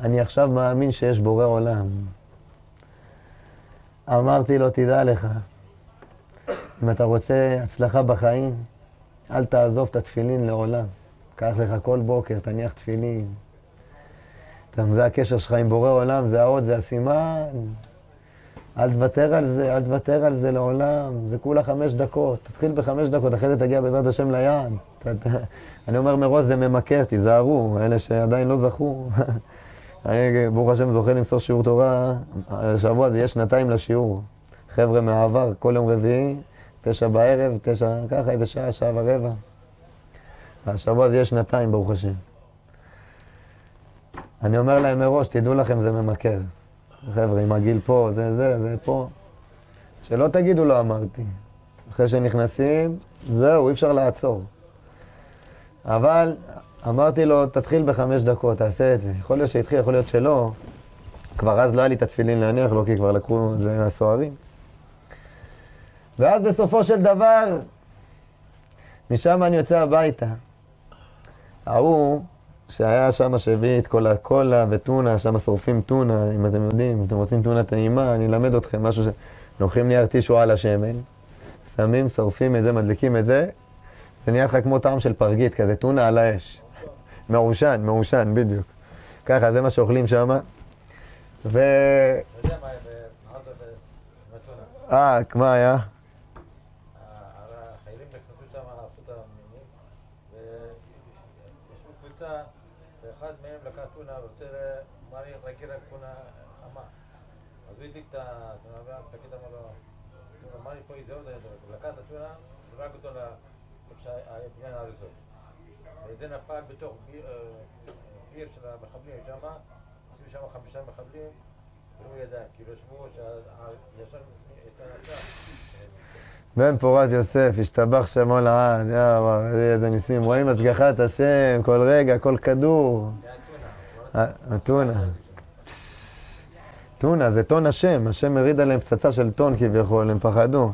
אני עכשיו מאמין שיש בורא עולם. אמרתי לו, תדע לך, אם אתה רוצה הצלחה בחיים, אל תעזוב את התפילין לעולם. קח לך כל בוקר, תניח תפילין. זה הקשר שלך עם בורא עולם, זה האות, זה הסימן. אל תוותר על זה, אל תוותר על זה לעולם, זה כולה חמש דקות. תתחיל בחמש דקות, אחרי זה תגיע בעזרת השם ליעד. אני אומר מראש, זה ממכר, תיזהרו, אלה שעדיין לא זכו. ברוך השם, זוכה למסור שיעור תורה, השבוע זה יהיה שנתיים לשיעור. חבר'ה מהעבר, כל יום רביעי, תשע בערב, תשע, ככה, איזה שעה, שעה ורבע. השבוע זה יהיה שנתיים, ברוך השם. אני אומר להם מראש, תדעו לכם, זה ממכר. חבר'ה, עם הגיל פה, זה זה, זה פה. שלא תגידו לא אמרתי. אחרי שנכנסים, זהו, אי אפשר לעצור. אבל אמרתי לו, תתחיל בחמש דקות, תעשה את זה. יכול להיות שהתחיל, יכול להיות שלא. כבר אז לא היה לי את התפילין להניח לו, כי כבר לקחו את זה הסוהרים. ואז בסופו של דבר, משם אני יוצא הביתה. ההוא, שהיה שם שהביא את כל הקולה וטונה, שם שורפים טונה, אם אתם יודעים, אם אתם רוצים טונה טעימה, אני אלמד אתכם משהו ש... לוקחים נייר טישו על השמן, שמים, שורפים את זה, מדליקים את זה, זה נהיה לך כמו טעם של פרגית, כזה טונה על האש. מעושן, מעושן, בדיוק. ככה, זה מה שאוכלים שם. ו... אה, מה היה? וזה נפל בתוך ביר אה, של המחבלים שם, עושים שם חמישה מחבלים, ולא ידע, כאילו ישבו ישר את הנצח. בן פורת יוסף, השתבח שמו לעד, איזה ניסים. רואים השגחת השם, כל רגע, כל כדור. אתונה. טונה, זה טון השם, השם הריד עליהם פצצה של טון כביכול, הם פחדו.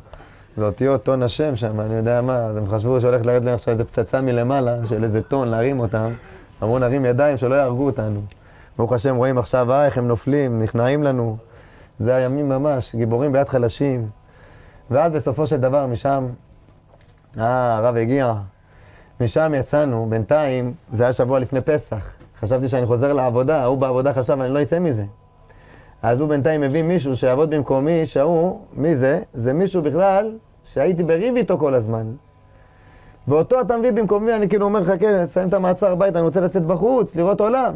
זה אותיות טון השם שם, אני יודע מה, אז הם חשבו שהולך לרדת להם עכשיו איזה פצצה מלמעלה, של איזה טון, להרים אותם. אמרו נרים ידיים שלא יהרגו אותנו. ברוך השם, רואים עכשיו, אה, איך הם נופלים, נכנעים לנו. זה הימים ממש, גיבורים ביד חלשים. ואז בסופו של דבר, משם, אה, הרב הגיע. משם יצאנו, בינתיים, זה היה שבוע לפני פסח. חשבתי שאני חוזר לעבודה, ההוא בעבודה חשב, אני לא אצא מזה. אז הוא בינתיים מביא מישהו שיעבוד במקומי, שההוא, מי זה? זה מישהו בכלל שהייתי בריב איתו כל הזמן. ואותו אתה מביא במקומי, אני כאילו אומר לך, כן, תסיים את המעצר בית, אני רוצה לצאת בחוץ, לראות עולם.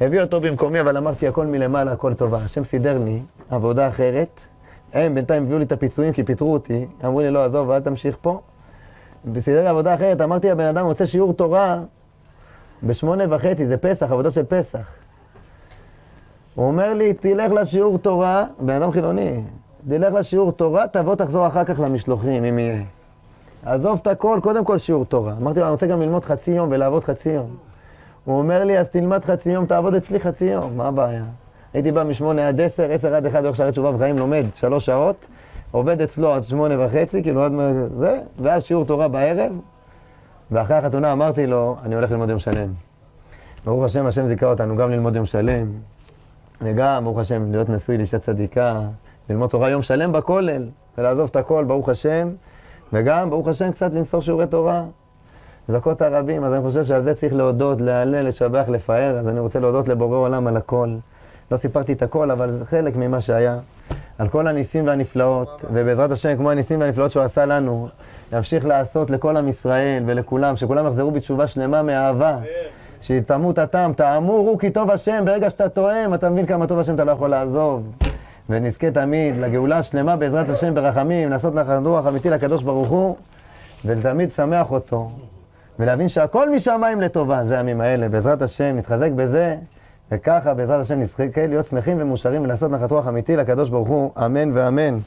הביא אותו במקומי, אבל אמרתי, הכל מלמעלה, הכל טובה. השם סידר לי עבודה אחרת. הם בינתיים הביאו לי את הפיצויים כי פיטרו אותי. אמרו לי, לא, עזוב, אל תמשיך פה. וסידר לי עבודה אחרת. אמרתי, הבן אדם רוצה שיעור תורה בשמונה וחצי, זה פסח, עבודה של פסח. הוא אומר לי, תלך לשיעור תורה, בן אדם חילוני, תלך לשיעור תורה, תבוא תחזור אחר כך למשלוחים, אם יהיה. עזוב את הכל, קודם כל שיעור תורה. אמרתי לו, אני רוצה גם ללמוד חצי יום ולעבוד חצי יום. הוא אומר לי, אז תלמד חצי יום, תעבוד אצלי חצי יום, מה הבעיה? הייתי בא משמונה עד עשר, עשר עד אחד, הולך שערי תשובה וחיים, לומד שלוש שעות, עובד אצלו עד שמונה וחצי, כאילו עד זה, ואז שיעור תורה בערב, ואחרי החתונה אמרתי לו, אני הולך ללמוד יום שלם. ברוך השם, השם זיכה אותנו גם ללמוד יום שלם, וגם, ברוך השם, להיות נשוי לאישה צדיקה, ללמוד תורה יום שלם בכולל, ולעזוב את הכל, ברוך השם, וגם, ברוך השם, קצת למסור שיעורי תורה. זכות הרבים, אז אני חושב שעל זה צריך להודות, להלל, לשבח, לפאר, אז אני רוצה להודות לבורא עולם על הכל. לא סיפרתי את הכל, אבל זה חלק ממה שהיה. על כל הניסים והנפלאות, ובעזרת השם, כמו הניסים והנפלאות שהוא עשה לנו, ימשיך לעשות לכל עם ישראל ולכולם, שכולם יחזרו בתשובה שלמה מאהבה. שתמות הטעם, תאמורו כי טוב השם, ברגע שאתה טועם, אתה מבין כמה טוב השם אתה לא יכול לעזוב. ונזכה תמיד לגאולה השלמה בעזרת השם ברחמים, לעשות נחת רוח אמיתי לקדוש ברוך הוא, ותמיד שמח אותו. ולהבין שהכל משמיים לטובה, זה הימים האלה. בעזרת השם, נתחזק בזה, וככה בעזרת השם נזכה להיות שמחים ומאושרים ולעשות נחת רוח אמיתי לקדוש ברוך הוא, אמן ואמן.